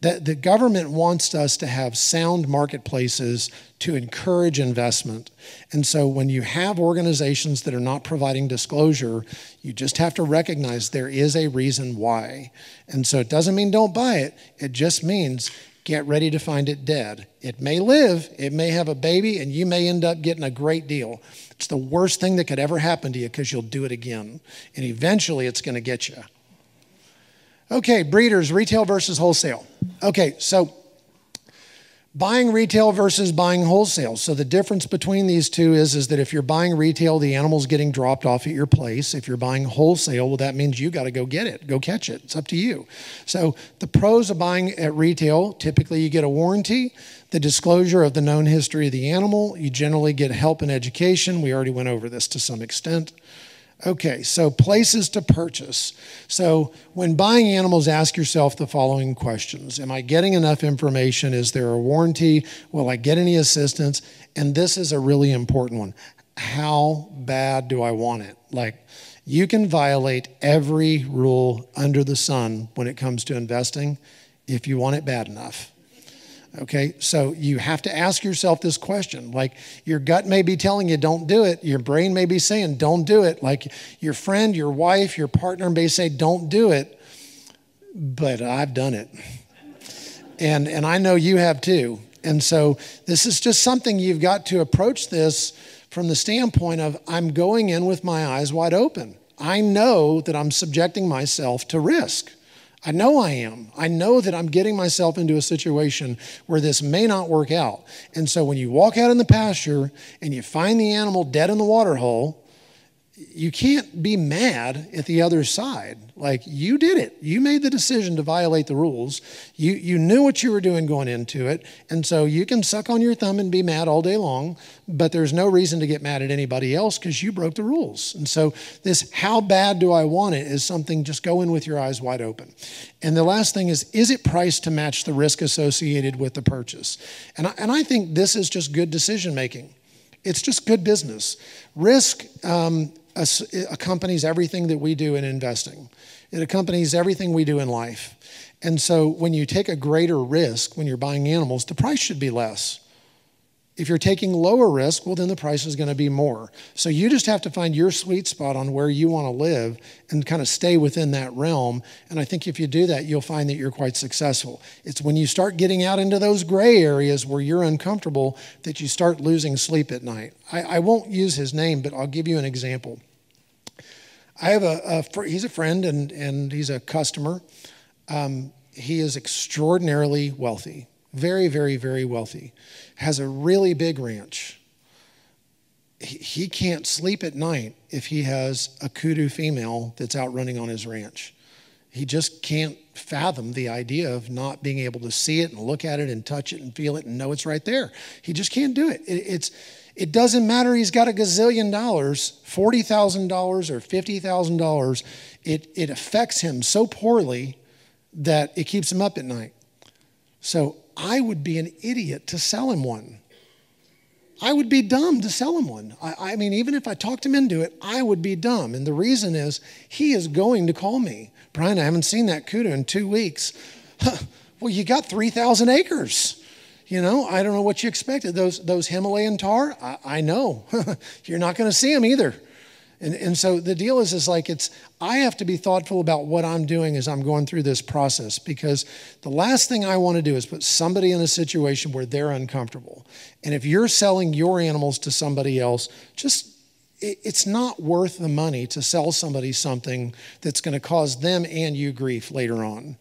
that the government wants us to have sound marketplaces to encourage investment. And so when you have organizations that are not providing disclosure, you just have to recognize there is a reason why. And so it doesn't mean don't buy it, it just means get ready to find it dead. It may live, it may have a baby, and you may end up getting a great deal. It's the worst thing that could ever happen to you because you'll do it again. And eventually it's going to get you. Okay, breeders, retail versus wholesale. Okay, so buying retail versus buying wholesale. So the difference between these two is, is that if you're buying retail, the animal's getting dropped off at your place. If you're buying wholesale, well, that means you got to go get it, go catch it. It's up to you. So the pros of buying at retail, typically you get a warranty, the disclosure of the known history of the animal. You generally get help and education. We already went over this to some extent. Okay, so places to purchase. So when buying animals, ask yourself the following questions Am I getting enough information? Is there a warranty? Will I get any assistance? And this is a really important one. How bad do I want it? Like, you can violate every rule under the sun when it comes to investing if you want it bad enough. Okay, so you have to ask yourself this question. Like your gut may be telling you don't do it, your brain may be saying don't do it. Like your friend, your wife, your partner may say don't do it, but I've done it. And, and I know you have too. And so this is just something you've got to approach this from the standpoint of I'm going in with my eyes wide open. I know that I'm subjecting myself to risk. I know I am. I know that I'm getting myself into a situation where this may not work out. And so when you walk out in the pasture and you find the animal dead in the water hole, you can't be mad at the other side. Like you did it. You made the decision to violate the rules. You you knew what you were doing going into it. And so you can suck on your thumb and be mad all day long, but there's no reason to get mad at anybody else because you broke the rules. And so this how bad do I want it is something just go in with your eyes wide open. And the last thing is is it priced to match the risk associated with the purchase? And I, and I think this is just good decision making. It's just good business. Risk um, accompanies everything that we do in investing. It accompanies everything we do in life. And so when you take a greater risk when you're buying animals, the price should be less. If you're taking lower risk, well, then the price is going to be more. So you just have to find your sweet spot on where you want to live and kind of stay within that realm. And I think if you do that, you'll find that you're quite successful. It's when you start getting out into those gray areas where you're uncomfortable that you start losing sleep at night. I, I won't use his name, but I'll give you an example. I have a, a he's a friend and, and he's a customer. Um, he is extraordinarily wealthy, very, very, very wealthy has a really big ranch. He can't sleep at night if he has a kudu female that's out running on his ranch. He just can't fathom the idea of not being able to see it and look at it and touch it and feel it and know it's right there. He just can't do it. It's it doesn't matter he's got a gazillion dollars, $40,000 or $50,000. It, it affects him so poorly that it keeps him up at night. So I would be an idiot to sell him one. I would be dumb to sell him one. I, I, mean, even if I talked him into it, I would be dumb. And the reason is he is going to call me. Brian, I haven't seen that kudu in two weeks. well, you got 3,000 acres. You know, I don't know what you expected. Those, those Himalayan tahr, I, I know. <laughs> You're not going to see them either. And, and so the deal is, is like it's, I have to be thoughtful about what I'm doing as I'm going through this process because the last thing I want to do is put somebody in a situation where they're uncomfortable. And if you're selling your animals to somebody else, just it's not worth the money to sell somebody something that's going to cause them and you grief later on.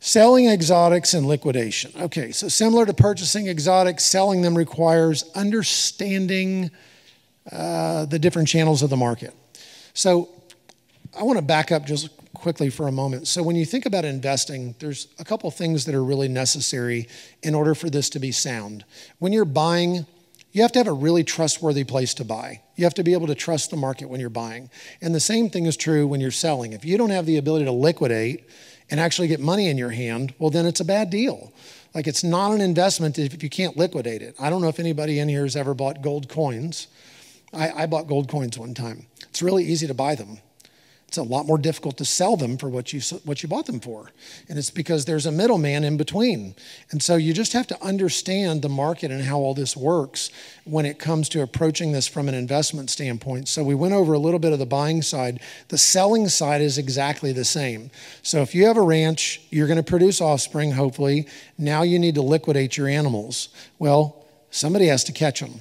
Selling exotics and liquidation. Okay, so similar to purchasing exotics, selling them requires understanding uh, the different channels of the market. So I want to back up just quickly for a moment. So when you think about investing, there's a couple things that are really necessary in order for this to be sound. When you're buying, you have to have a really trustworthy place to buy. You have to be able to trust the market when you're buying. And the same thing is true when you're selling. If you don't have the ability to liquidate and actually get money in your hand, well, then it's a bad deal. Like it's not an investment if you can't liquidate it. I don't know if anybody in here has ever bought gold coins. I, I bought gold coins one time. It's really easy to buy them. It's a lot more difficult to sell them for what you what you bought them for, and it's because there's a middleman in between. And so you just have to understand the market and how all this works when it comes to approaching this from an investment standpoint. So we went over a little bit of the buying side. The selling side is exactly the same. So if you have a ranch, you're going to produce offspring. Hopefully, now you need to liquidate your animals. Well, somebody has to catch them.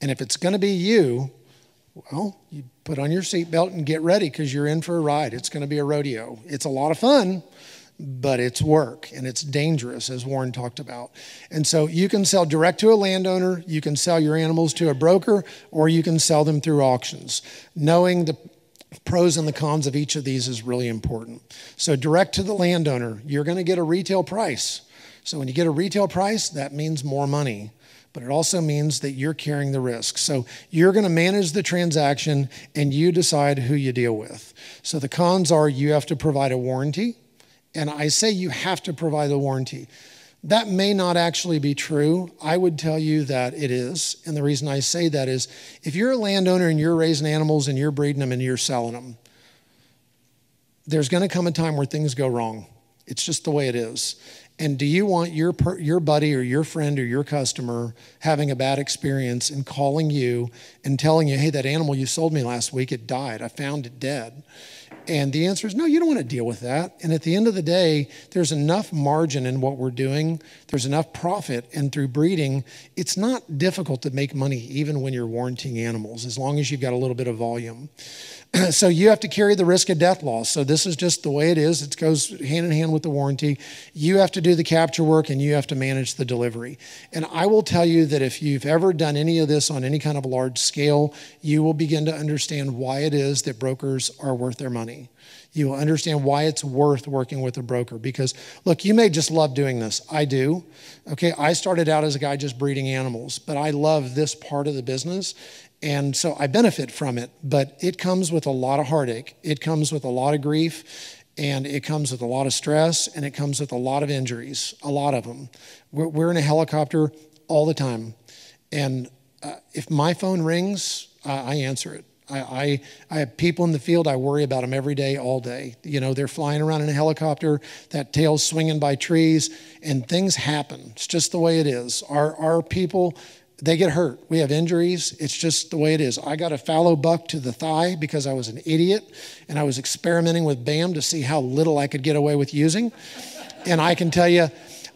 And if it's going to be you, well, you put on your seatbelt and get ready because you're in for a ride. It's going to be a rodeo. It's a lot of fun, but it's work and it's dangerous, as Warren talked about. And so you can sell direct to a landowner, you can sell your animals to a broker, or you can sell them through auctions. Knowing the pros and the cons of each of these is really important. So, direct to the landowner, you're going to get a retail price. So, when you get a retail price, that means more money but it also means that you're carrying the risk. So you're going to manage the transaction and you decide who you deal with. So the cons are you have to provide a warranty. And I say you have to provide a warranty. That may not actually be true. I would tell you that it is. And the reason I say that is if you're a landowner and you're raising animals and you're breeding them and you're selling them, there's going to come a time where things go wrong. It's just the way it is. And do you want your, your buddy or your friend or your customer having a bad experience and calling you and telling you, hey, that animal you sold me last week, it died. I found it dead. And the answer is no, you don't want to deal with that. And at the end of the day, there's enough margin in what we're doing, there's enough profit. And through breeding, it's not difficult to make money even when you're warranting animals, as long as you've got a little bit of volume. <clears throat> so you have to carry the risk of death loss. So this is just the way it is. It goes hand in hand with the warranty. You have to do the capture work and you have to manage the delivery. And I will tell you that if you've ever done any of this on any kind of large scale, you will begin to understand why it is that brokers are worth their money. You will understand why it's worth working with a broker because look, you may just love doing this. I do. Okay, I started out as a guy just breeding animals, but I love this part of the business and so I benefit from it, but it comes with a lot of heartache. It comes with a lot of grief, and it comes with a lot of stress, and it comes with a lot of injuries, a lot of them. We're, we're in a helicopter all the time. And uh, if my phone rings I, I answer it. I, I, I, have people in the field, I worry about them every day, all day. You know, they're flying around in a helicopter, that tail's swinging by trees, and things happen. It's just the way it is. Our, our people, they get hurt. We have injuries. It's just the way it is. I got a fallow buck to the thigh because I was an idiot and I was experimenting with BAM to see how little I could get away with using. And I can tell you,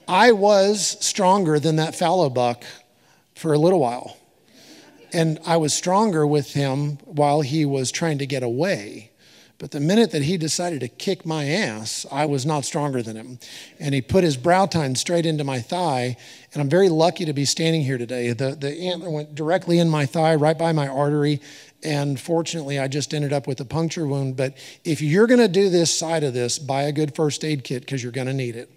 I was stronger than that fallow buck for a little while. And I was stronger with him while he was trying to get away. But the minute that he decided to kick my ass, I was not stronger than him. And he put his brow tine straight into my thigh. And I'm very lucky to be standing here today. The, the antler went directly in my thigh, right by my artery. And fortunately, I just ended up with a puncture wound. But if you're going to do this side of this, buy a good first aid kit because you're going to need it.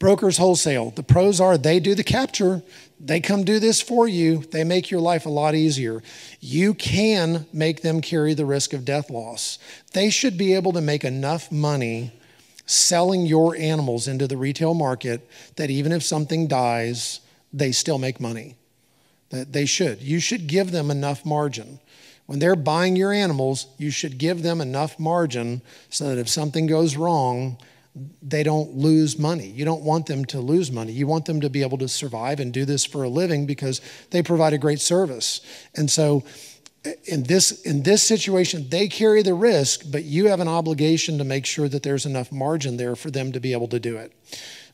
Brokers wholesale. The pros are they do the capture. They come do this for you. They make your life a lot easier. You can make them carry the risk of death loss. They should be able to make enough money selling your animals into the retail market that even if something dies, they still make money. That they should. You should give them enough margin. When they're buying your animals, you should give them enough margin so that if something goes wrong, they don't lose money. You don't want them to lose money. You want them to be able to survive and do this for a living because they provide a great service. And so in this in this situation they carry the risk, but you have an obligation to make sure that there's enough margin there for them to be able to do it.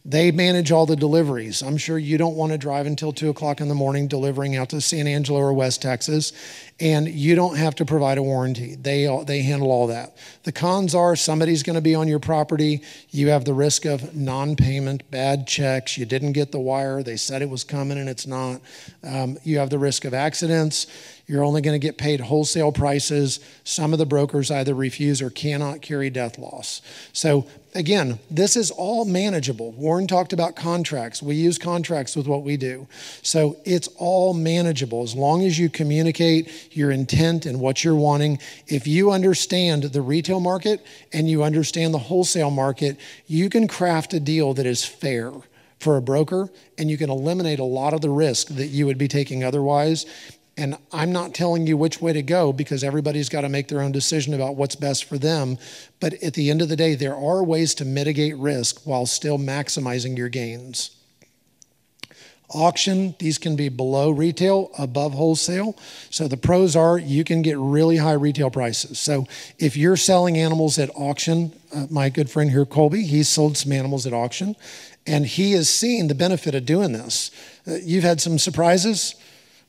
They manage all the deliveries. I'm sure you don't want to drive until two o'clock in the morning delivering out to San Angelo or West Texas, and you don't have to provide a warranty. They they handle all that. The cons are somebody's going to be on your property. You have the risk of non-payment, bad checks. You didn't get the wire. They said it was coming and it's not. Um, you have the risk of accidents. You're only going to get paid wholesale prices. Some of the brokers either refuse or cannot carry death loss. So again, this is all manageable. Warren talked about contracts. We use contracts with what we do. So it's all manageable as long as you communicate your intent and what you're wanting. If you understand the retail market and you understand the wholesale market, you can craft a deal that is fair for a broker and you can eliminate a lot of the risk that you would be taking otherwise and I'm not telling you which way to go because everybody's got to make their own decision about what's best for them. But at the end of the day, there are ways to mitigate risk while still maximizing your gains. Auction, these can be below retail, above wholesale. So the pros are you can get really high retail prices. So if you're selling animals at auction, uh, my good friend here, Colby, he's sold some animals at auction and he has seen the benefit of doing this. Uh, you've had some surprises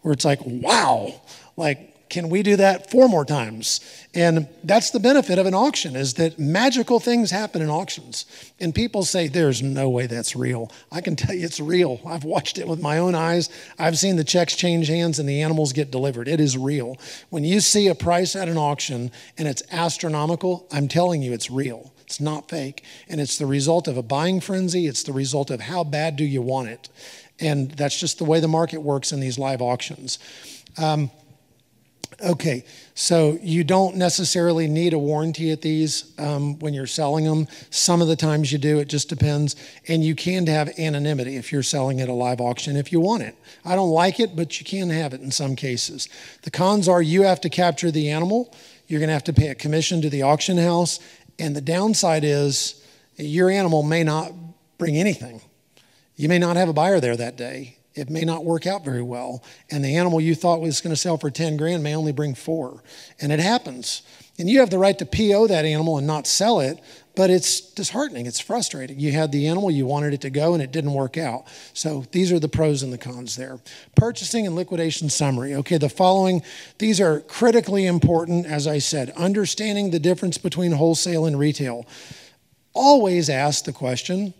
where it's like, wow, like, can we do that four more times? And that's the benefit of an auction is that magical things happen in auctions. And people say, there's no way that's real. I can tell you it's real. I've watched it with my own eyes. I've seen the checks change hands and the animals get delivered. It is real. When you see a price at an auction and it's astronomical, I'm telling you it's real. It's not fake. And it's the result of a buying frenzy. It's the result of how bad do you want it. And that's just the way the market works in these live auctions. Um, okay, so you don't necessarily need a warranty at these um, when you're selling them. Some of the times you do, it just depends. And you can have anonymity if you're selling at a live auction if you want it. I don't like it, but you can have it in some cases. The cons are you have to capture the animal, you're going to have to pay a commission to the auction house, and the downside is your animal may not bring anything. You may not have a buyer there that day. It may not work out very well. And the animal you thought was going to sell for 10 grand may only bring four. And it happens. And you have the right to PO that animal and not sell it, but it's disheartening. It's frustrating. You had the animal, you wanted it to go, and it didn't work out. So these are the pros and the cons there. Purchasing and liquidation summary. Okay, the following, these are critically important, as I said. Understanding the difference between wholesale and retail. Always ask the question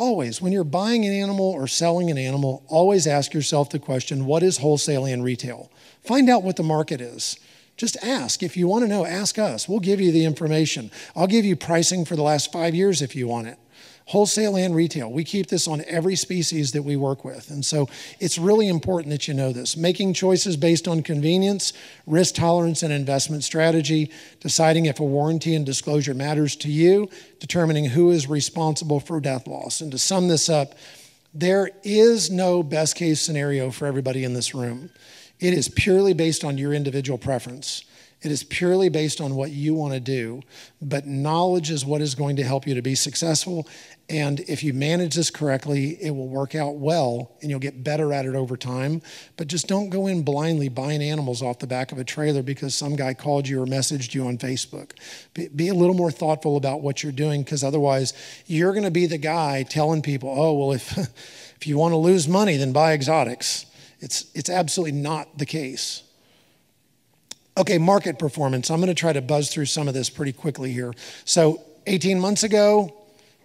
Always, when you're buying an animal or selling an animal, always ask yourself the question what is wholesale and retail? Find out what the market is. Just ask. If you want to know, ask us. We'll give you the information. I'll give you pricing for the last five years if you want it wholesale and retail. We keep this on every species that we work with. And so it's really important that you know this. Making choices based on convenience, risk tolerance, and investment strategy, deciding if a warranty and disclosure matters to you, determining who is responsible for death loss. And to sum this up, there is no best case scenario for everybody in this room. It is purely based on your individual preference. It is purely based on what you want to do. But knowledge is what is going to help you to be successful. And if you manage this correctly, it will work out well and you'll get better at it over time. But just don't go in blindly buying animals off the back of a trailer because some guy called you or messaged you on Facebook. Be, a little more thoughtful about what you're doing because otherwise you're going to be the guy telling people, oh, well, if, <laughs> if you want to lose money, then buy exotics. It's, it's absolutely not the case. Okay, market performance. I'm going to try to buzz through some of this pretty quickly here. So, 18 months ago,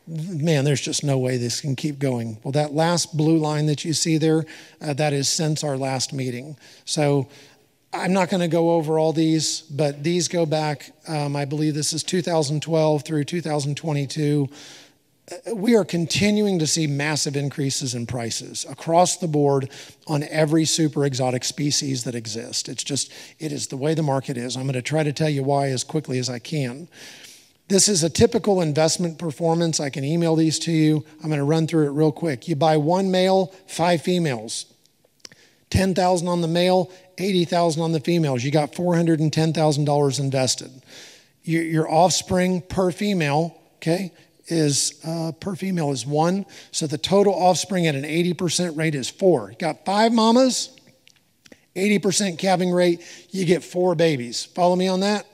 man, there's just no way this can keep going. Well, that last blue line that you see there, uh, that is since our last meeting. So, I'm not going to go over all these, but these go back, um, I believe this is 2012 through 2022 we are continuing to see massive increases in prices across the board on every super exotic species that exists. It's just, it is the way the market is. I'm going to try to tell you why as quickly as I can. This is a typical investment performance. I can email these to you. I'm going to run through it real quick. You buy one male, five females. 10,000 on the male, 80,000 on the females. You got $410,000 invested. Your, your offspring per female, okay, is uh, per female is one. So the total offspring at an 80% rate is four. You got five mamas, 80% calving rate, you get four babies. Follow me on that?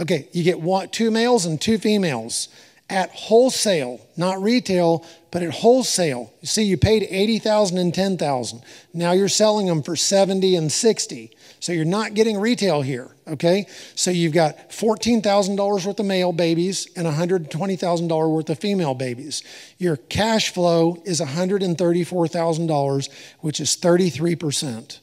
Okay, you get one, two males and two females at wholesale, not retail, but at wholesale. You see, you paid 80,000 and 10,000. Now you're selling them for 70 and 60. So you're not getting retail here, okay? So you've got $14,000 worth of male babies and $120,000 worth of female babies. Your cash flow is $134,000, which is 33%.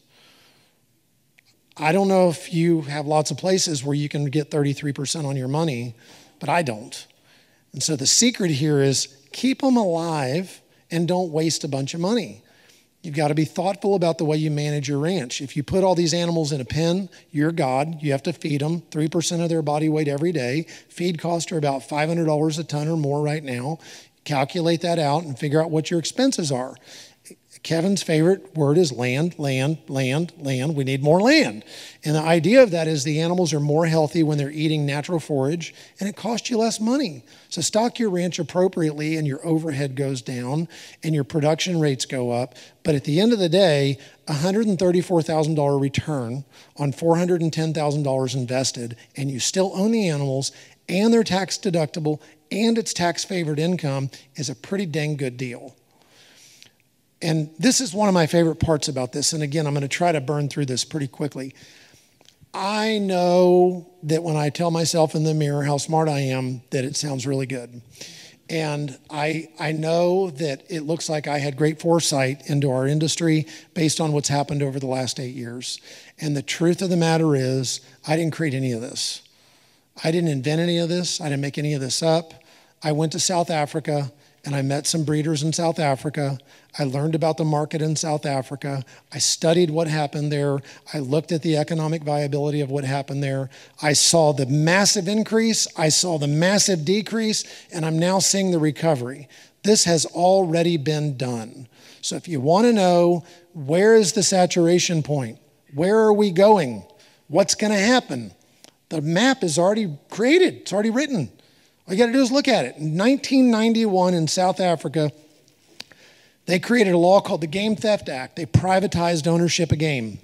I don't know if you have lots of places where you can get 33% on your money, but I don't. And so the secret here is keep them alive and don't waste a bunch of money. You've got to be thoughtful about the way you manage your ranch. If you put all these animals in a pen, you're God. You have to feed them 3% of their body weight every day. Feed costs are about $500 a ton or more right now. Calculate that out and figure out what your expenses are. Kevin's favorite word is land, land, land, land. We need more land. And the idea of that is the animals are more healthy when they're eating natural forage and it costs you less money. So stock your ranch appropriately and your overhead goes down and your production rates go up. But at the end of the day, $134,000 return on $410,000 invested and you still own the animals and they're tax deductible and it's tax favored income is a pretty dang good deal. And this is one of my favorite parts about this. And again, I'm going to try to burn through this pretty quickly. I know that when I tell myself in the mirror how smart I am, that it sounds really good. And I, I know that it looks like I had great foresight into our industry based on what's happened over the last eight years. And the truth of the matter is, I didn't create any of this. I didn't invent any of this. I didn't make any of this up. I went to South Africa and I met some breeders in South Africa. I learned about the market in South Africa. I studied what happened there. I looked at the economic viability of what happened there. I saw the massive increase, I saw the massive decrease, and I'm now seeing the recovery. This has already been done. So if you want to know where is the saturation point? Where are we going? What's going to happen? The map is already created, it's already written. All you got to do is look at it. In 1991 in South Africa, they created a law called the Game Theft Act. They privatized ownership of game.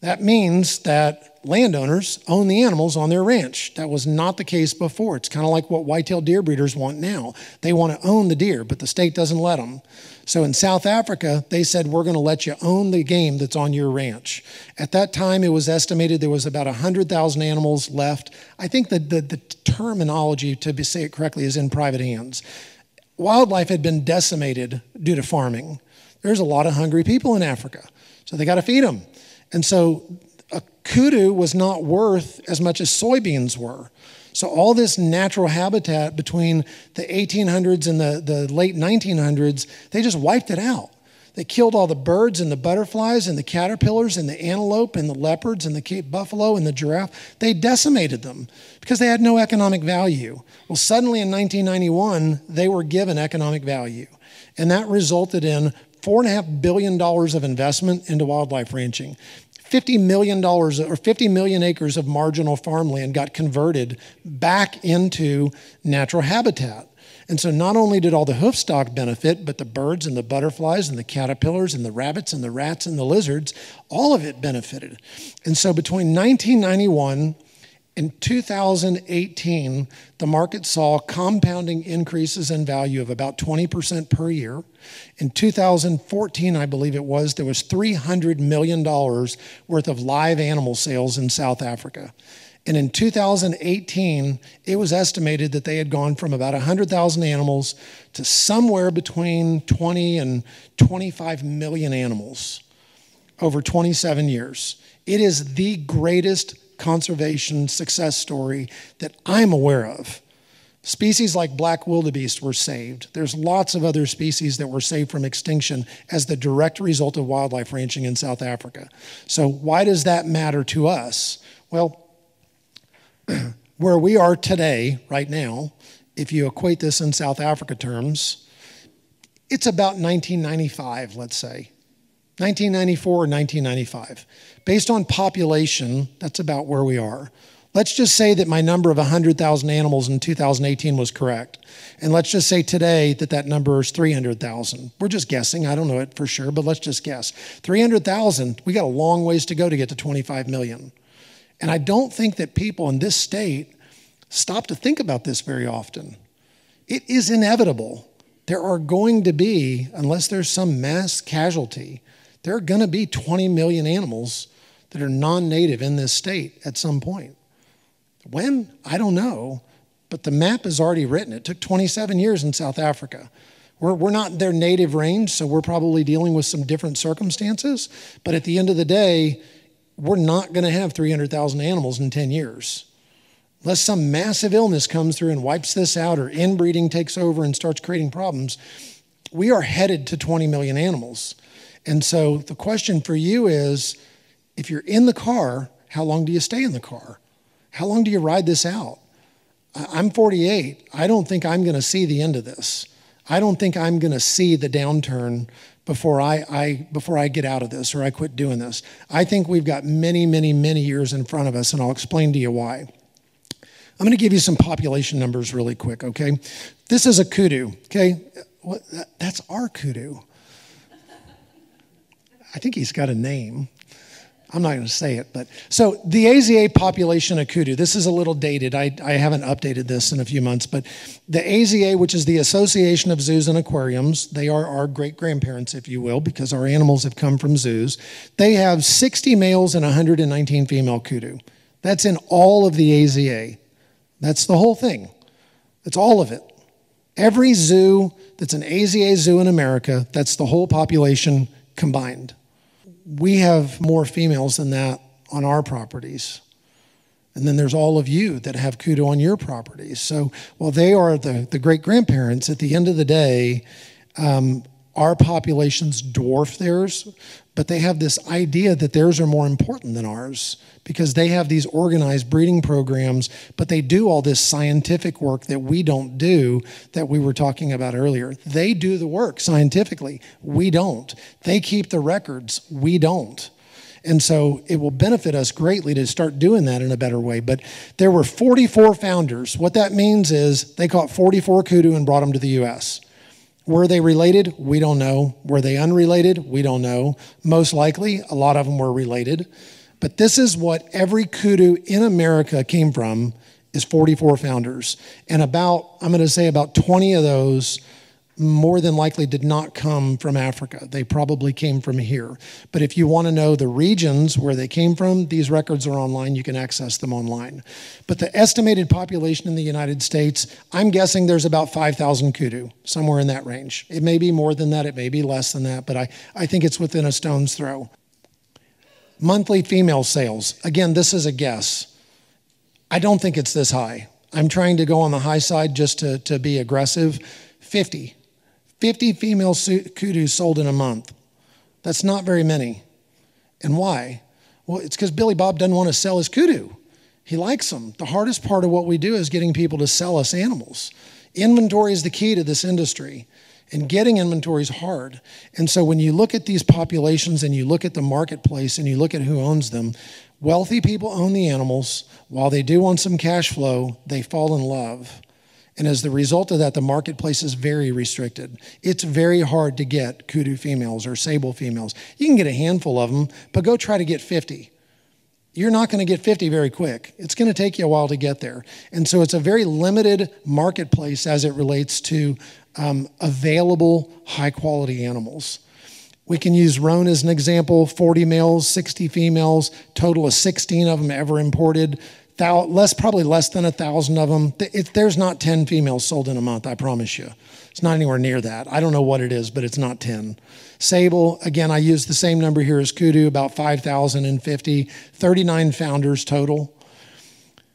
That means that landowners own the animals on their ranch. That was not the case before. It's kind of like what whitetail deer breeders want now. They want to own the deer, but the state doesn't let them. So in South Africa, they said, We're going to let you own the game that's on your ranch. At that time, it was estimated there was about 100,000 animals left. I think the, the, the terminology, to say it correctly, is in private hands wildlife had been decimated due to farming. There's a lot of hungry people in Africa, so they got to feed them. And so a kudu was not worth as much as soybeans were. So all this natural habitat between the 1800s and the, the late 1900s, they just wiped it out. They killed all the birds and the butterflies and the caterpillars and the antelope and the leopards and the Cape buffalo and the giraffe. They decimated them because they had no economic value. Well, suddenly in 1991, they were given economic value. And that resulted in $4.5 billion of investment into wildlife ranching. $50 million or 50 million acres of marginal farmland got converted back into natural habitat. And so not only did all the hoofstock benefit, but the birds and the butterflies and the caterpillars and the rabbits and the rats and the lizards, all of it benefited. And so between 1991 and 2018, the market saw compounding increases in value of about 20% per year. In 2014, I believe it was, there was $300 million worth of live animal sales in South Africa. And in 2018, it was estimated that they had gone from about 100,000 animals to somewhere between 20 and 25 million animals over 27 years. It is the greatest conservation success story that I'm aware of. Species like black wildebeest were saved. There's lots of other species that were saved from extinction as the direct result of wildlife ranching in South Africa. So, why does that matter to us? Well, <clears throat> where we are today, right now, if you equate this in South Africa terms, it's about 1995, let's say. 1994 or 1995. Based on population, that's about where we are. Let's just say that my number of 100,000 animals in 2018 was correct. And let's just say today that that number is 300,000. We're just guessing. I don't know it for sure, but let's just guess. 300,000, we got a long ways to go to get to 25 million. And I don't think that people in this state stop to think about this very often. It is inevitable. There are going to be, unless there's some mass casualty, there are going to be 20 million animals that are non native in this state at some point. When? I don't know, but the map is already written. It took 27 years in South Africa. We're, we're not their native range, so we're probably dealing with some different circumstances. But at the end of the day, we're not going to have 300,000 animals in 10 years. Unless some massive illness comes through and wipes this out, or inbreeding takes over and starts creating problems, we are headed to 20 million animals. And so the question for you is if you're in the car, how long do you stay in the car? How long do you ride this out? I'm 48. I don't think I'm going to see the end of this. I don't think I'm going to see the downturn before I, I, before I get out of this or I quit doing this. I think we've got many, many, many years in front of us, and I'll explain to you why. I'm going to give you some population numbers really quick, okay? This is a kudu, okay? What, that's our kudu. I think he's got a name. I'm not going to say it, but so the AZA population of kudu, this is a little dated. I, I haven't updated this in a few months, but the AZA, which is the Association of Zoos and Aquariums, they are our great grandparents, if you will, because our animals have come from zoos. They have 60 males and 119 female kudu. That's in all of the AZA. That's the whole thing. That's all of it. Every zoo that's an AZA zoo in America, that's the whole population combined we have more females than that on our properties. And then there's all of you that have kudu on your properties. So while they are the, the great grandparents, at the end of the day, um, our populations dwarf theirs, but they have this idea that theirs are more important than ours because they have these organized breeding programs, but they do all this scientific work that we don't do that we were talking about earlier. They do the work scientifically, we don't. They keep the records, we don't. And so it will benefit us greatly to start doing that in a better way. But there were 44 founders. What that means is they caught 44 kudu and brought them to the US. Were they related? We don't know. Were they unrelated? We don't know. Most likely, a lot of them were related. But this is what every kudu in America came from is 44 founders. And about, I'm going to say about 20 of those more than likely did not come from Africa. They probably came from here. But if you want to know the regions where they came from, these records are online. You can access them online. But the estimated population in the United States, I'm guessing there's about 5,000 kudu, somewhere in that range. It may be more than that, it may be less than that, but I, I think it's within a stone's throw. Monthly female sales, again, this is a guess. I don't think it's this high. I'm trying to go on the high side just to, to be aggressive. 50. 50 female kudus sold in a month. That's not very many. And why? Well, it's because Billy Bob doesn't want to sell his kudu. He likes them. The hardest part of what we do is getting people to sell us animals. Inventory is the key to this industry. And getting inventory is hard. And so when you look at these populations and you look at the marketplace and you look at who owns them, wealthy people own the animals. While they do want some cash flow, they fall in love. And as the result of that, the marketplace is very restricted. It's very hard to get kudu females or sable females. You can get a handful of them, but go try to get 50. You're not going to get 50 very quick. It's going to take you a while to get there. And so it's a very limited marketplace as it relates to um, available high quality animals. We can use Roan as an example 40 males, 60 females, total of 16 of them ever imported. Thou, less, probably less than a thousand of them. It, there's not 10 females sold in a month, I promise you. It's not anywhere near that. I don't know what it is, but it's not 10. Sable, again, I use the same number here as Kudu, about 5,050, 39 founders total.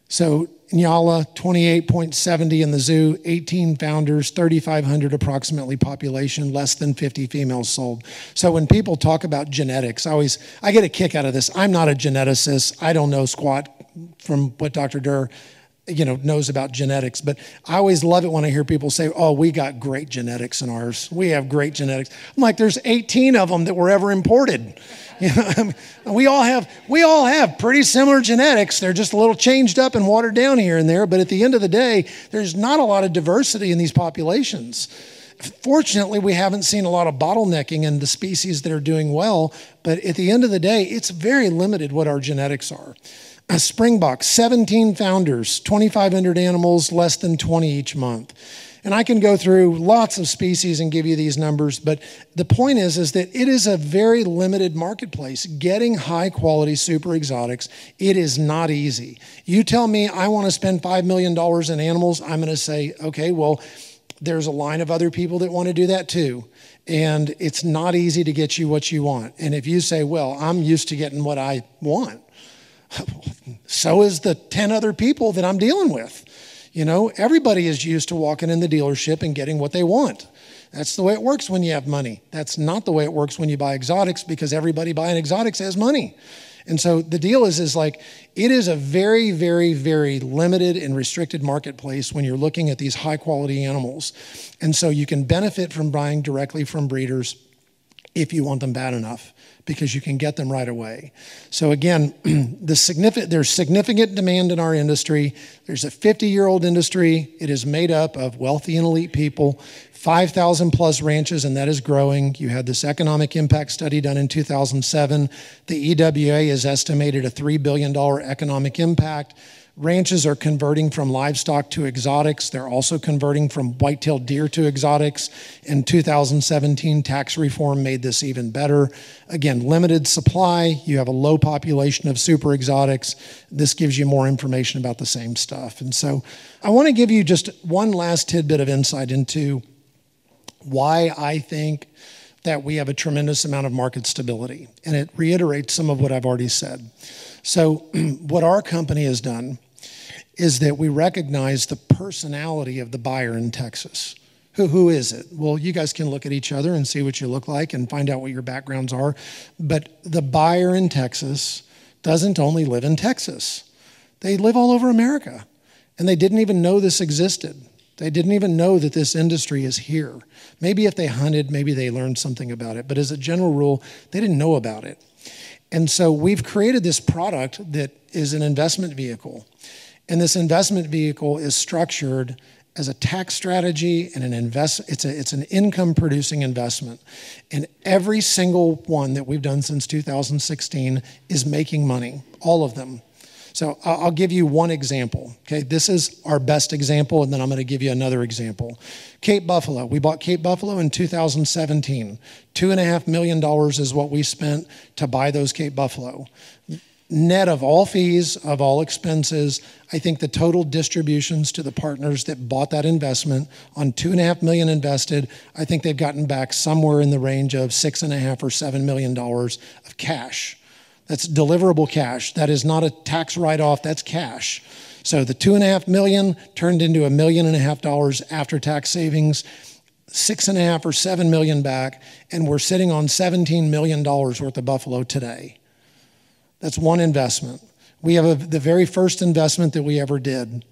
So Nyala, 28.70 in the zoo, 18 founders, 3,500 approximately population, less than 50 females sold. So when people talk about genetics, I always, I get a kick out of this. I'm not a geneticist. I don't know squat from what Dr. Durr you know knows about genetics but i always love it when i hear people say oh we got great genetics in ours. We have great genetics. I'm like there's 18 of them that were ever imported. <laughs> You know, we all have we all have pretty similar genetics. They're just a little changed up and watered down here and there but at the end of the day there's not a lot of diversity in these populations. Fortunately we haven't seen a lot of bottlenecking in the species that are doing well but at the end of the day it's very limited what our genetics are Springbok, 17 founders, 2,500 animals, less than 20 each month. And I can go through lots of species and give you these numbers, but the point is, is that it is a very limited marketplace. Getting high quality super exotics, it is not easy. You tell me I want to spend $5 million in animals, I'm going to say, okay, well, there's a line of other people that want to do that too. And it's not easy to get you what you want. And if you say, well, I'm used to getting what I want, so is the 10 other people that I'm dealing with. You know, everybody is used to walking in the dealership and getting what they want. That's the way it works when you have money. That's not the way it works when you buy exotics because everybody buying exotics has money. And so the deal is is like it is a very very very limited and restricted marketplace when you're looking at these high quality animals. And so you can benefit from buying directly from breeders if you want them bad enough because you can get them right away. So again, <clears throat> the significant, there's significant demand in our industry. There's a 50-year-old industry. It is made up of wealthy and elite people, 5,000 plus ranches, and that is growing. You had this economic impact study done in 2007. The EWA has estimated a $3 billion economic impact. Ranches are converting from livestock to exotics. They're also converting from white-tailed deer to exotics. In 2017, tax reform made this even better. Again, limited supply. You have a low population of super exotics. This gives you more information about the same stuff. And so I want to give you just one last tidbit of insight into why I think that we have a tremendous amount of market stability. And it reiterates some of what I've already said. So, <clears throat> what our company has done is that we recognize the personality of the buyer in Texas. Who, who is it? Well, you guys can look at each other and see what you look like and find out what your backgrounds are. But the buyer in Texas doesn't only live in Texas, they live all over America. And they didn't even know this existed. They didn't even know that this industry is here. Maybe if they hunted, maybe they learned something about it. But as a general rule, they didn't know about it. And so we've created this product that is an investment vehicle. And this investment vehicle is structured as a tax strategy and an invest it's a it's an income producing investment and every single one that we've done since 2016 is making money all of them so I'll give you one example. Okay, this is our best example, and then I'm going to give you another example. Cape Buffalo. We bought Cape Buffalo in 2017. Two and a half million dollars is what we spent to buy those Cape Buffalo. Net of all fees, of all expenses, I think the total distributions to the partners that bought that investment on two and a half million invested, I think they've gotten back somewhere in the range of six and a half or seven million dollars of cash. That's deliverable cash. That is not a tax write off, that's cash. So the two and a half million turned into a million and a half dollars after tax savings, six and a half or seven million back, and we're sitting on $17 million worth of buffalo today. That's one investment. We have a, the very first investment that we ever did.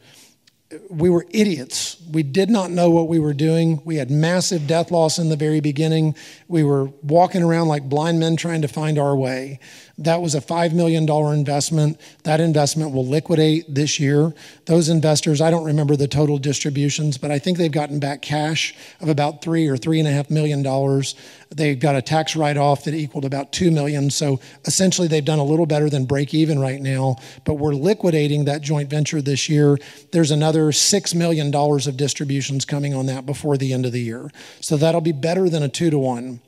We were idiots. We did not know what we were doing. We had massive death loss in the very beginning. We were walking around like blind men trying to find our way. That was a $5 million investment. That investment will liquidate this year. Those investors, I don't remember the total distributions, but I think they've gotten back cash of about three or three and a half million dollars. They've got a tax write off that equaled about two million. So essentially, they've done a little better than break even right now, but we're liquidating that joint venture this year. There's another $6 million of distributions coming on that before the end of the year. So that'll be better than a two to one.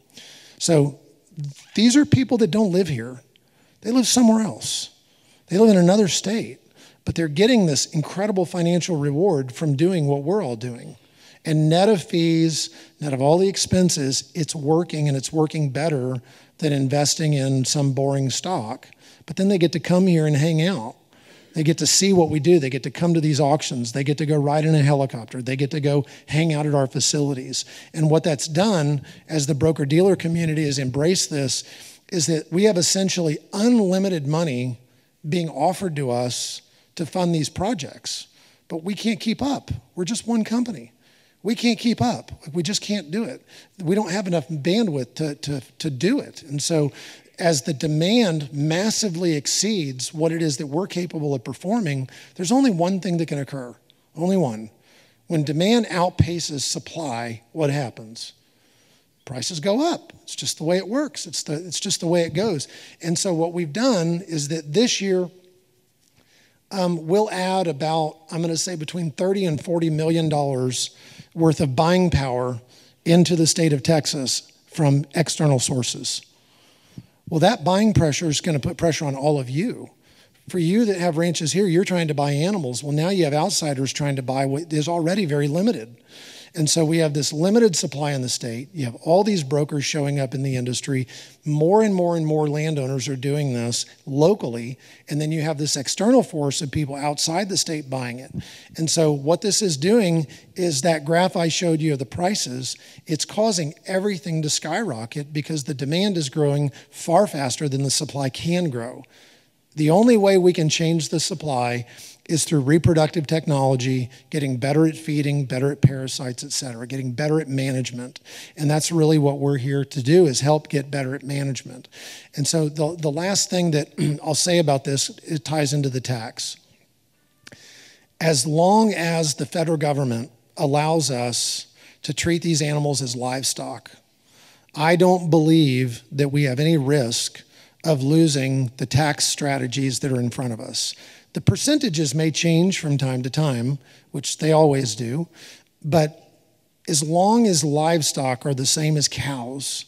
So these are people that don't live here. They live somewhere else. They live in another state, but they're getting this incredible financial reward from doing what we're all doing. And net of fees, net of all the expenses, it's working and it's working better than investing in some boring stock. But then they get to come here and hang out. They get to see what we do. They get to come to these auctions. They get to go ride in a helicopter. They get to go hang out at our facilities. And what that's done as the broker dealer community has embraced this is that we have essentially unlimited money being offered to us to fund these projects, but we can't keep up. We're just one company. We can't keep up. We just can't do it. We don't have enough bandwidth to, to, to do it. And so, as the demand massively exceeds what it is that we're capable of performing, there's only one thing that can occur. Only one. When demand outpaces supply, what happens? prices go up. It's just the way it works. It's, the, it's just the way it goes. And so what we've done is that this year, um, we'll add about, I'm going to say between 30 and 40 million dollars worth of buying power into the state of Texas from external sources. Well, that buying pressure is going to put pressure on all of you. For you that have ranches here, you're trying to buy animals. Well, now you have outsiders trying to buy what is already very limited. And so we have this limited supply in the state. You have all these brokers showing up in the industry. More and more and more landowners are doing this locally. And then you have this external force of people outside the state buying it. And so what this is doing is that graph I showed you of the prices, it's causing everything to skyrocket because the demand is growing far faster than the supply can grow. The only way we can change the supply is through reproductive technology, getting better at feeding, better at parasites, et cetera, getting better at management. And that's really what we're here to do is help get better at management. And so the, the last thing that <clears throat> I'll say about this, it ties into the tax. As long as the federal government allows us to treat these animals as livestock, I don't believe that we have any risk of losing the tax strategies that are in front of us. The percentages may change from time to time, which they always do, but as long as livestock are the same as cows,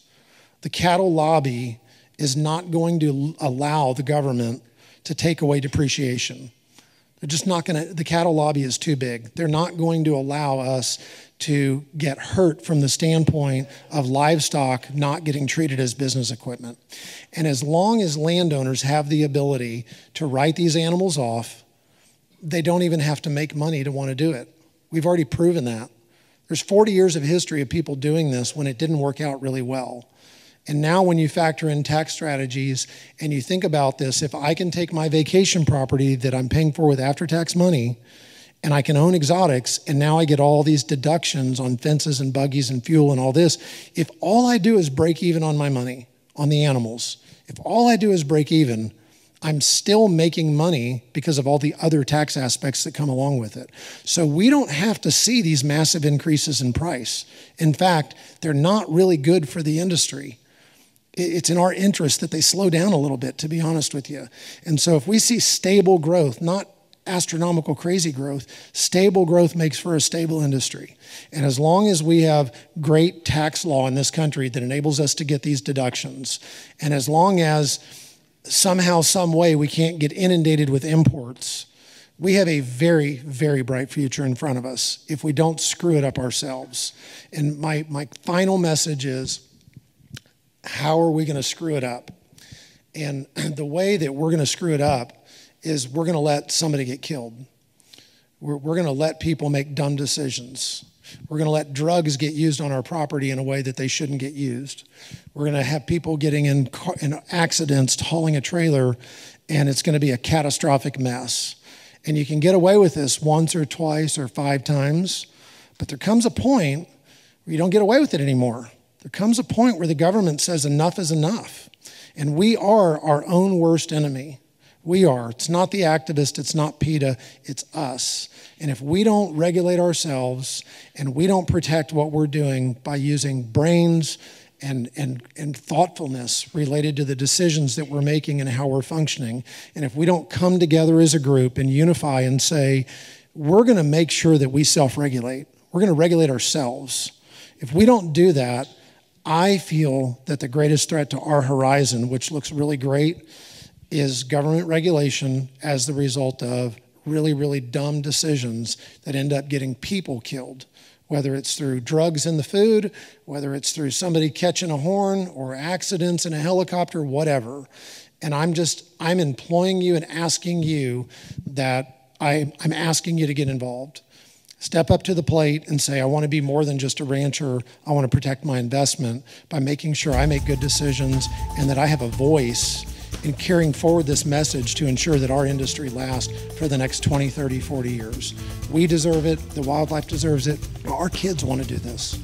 the cattle lobby is not going to allow the government to take away depreciation. They're just not going to, the cattle lobby is too big. They're not going to allow us to get hurt from the standpoint of livestock not getting treated as business equipment. And as long as landowners have the ability to write these animals off, they don't even have to make money to want to do it. We've already proven that. There's 40 years of history of people doing this when it didn't work out really well. And now, when you factor in tax strategies and you think about this, if I can take my vacation property that I'm paying for with after tax money and I can own exotics, and now I get all these deductions on fences and buggies and fuel and all this. If all I do is break even on my money, on the animals, if all I do is break even, I'm still making money because of all the other tax aspects that come along with it. So we don't have to see these massive increases in price. In fact, they're not really good for the industry. It's in our interest that they slow down a little bit, to be honest with you. And so if we see stable growth, not astronomical, crazy growth. Stable growth makes for a stable industry. And as long as we have great tax law in this country that enables us to get these deductions, and as long as somehow, some way we can't get inundated with imports, we have a very, very bright future in front of us if we don't screw it up ourselves. And my, my final message is how are we going to screw it up? And <clears throat> the way that we're going to screw it up is we're going to let somebody get killed. We're, we're going to let people make dumb decisions. We're going to let drugs get used on our property in a way that they shouldn't get used. We're going to have people getting in, car, in accidents hauling a trailer, and it's going to be a catastrophic mess. And you can get away with this once or twice or five times, but there comes a point where you don't get away with it anymore. There comes a point where the government says enough is enough. And we are our own worst enemy. We are. It's not the activist, it's not PETA, it's us. And if we don't regulate ourselves and we don't protect what we're doing by using brains and, and, and thoughtfulness related to the decisions that we're making and how we're functioning, and if we don't come together as a group and unify and say, we're going to make sure that we self regulate, we're going to regulate ourselves. If we don't do that, I feel that the greatest threat to our horizon, which looks really great, is government regulation as the result of really, really dumb decisions that end up getting people killed, whether it's through drugs in the food, whether it's through somebody catching a horn or accidents in a helicopter, whatever. And I'm just, I'm employing you and asking you that I, I'm asking you to get involved. Step up to the plate and say, I want to be more than just a rancher. I want to protect my investment by making sure I make good decisions and that I have a voice in carrying forward this message to ensure that our industry lasts for the next 20, 30, 40 years. We deserve it, the wildlife deserves it, our kids want to do this.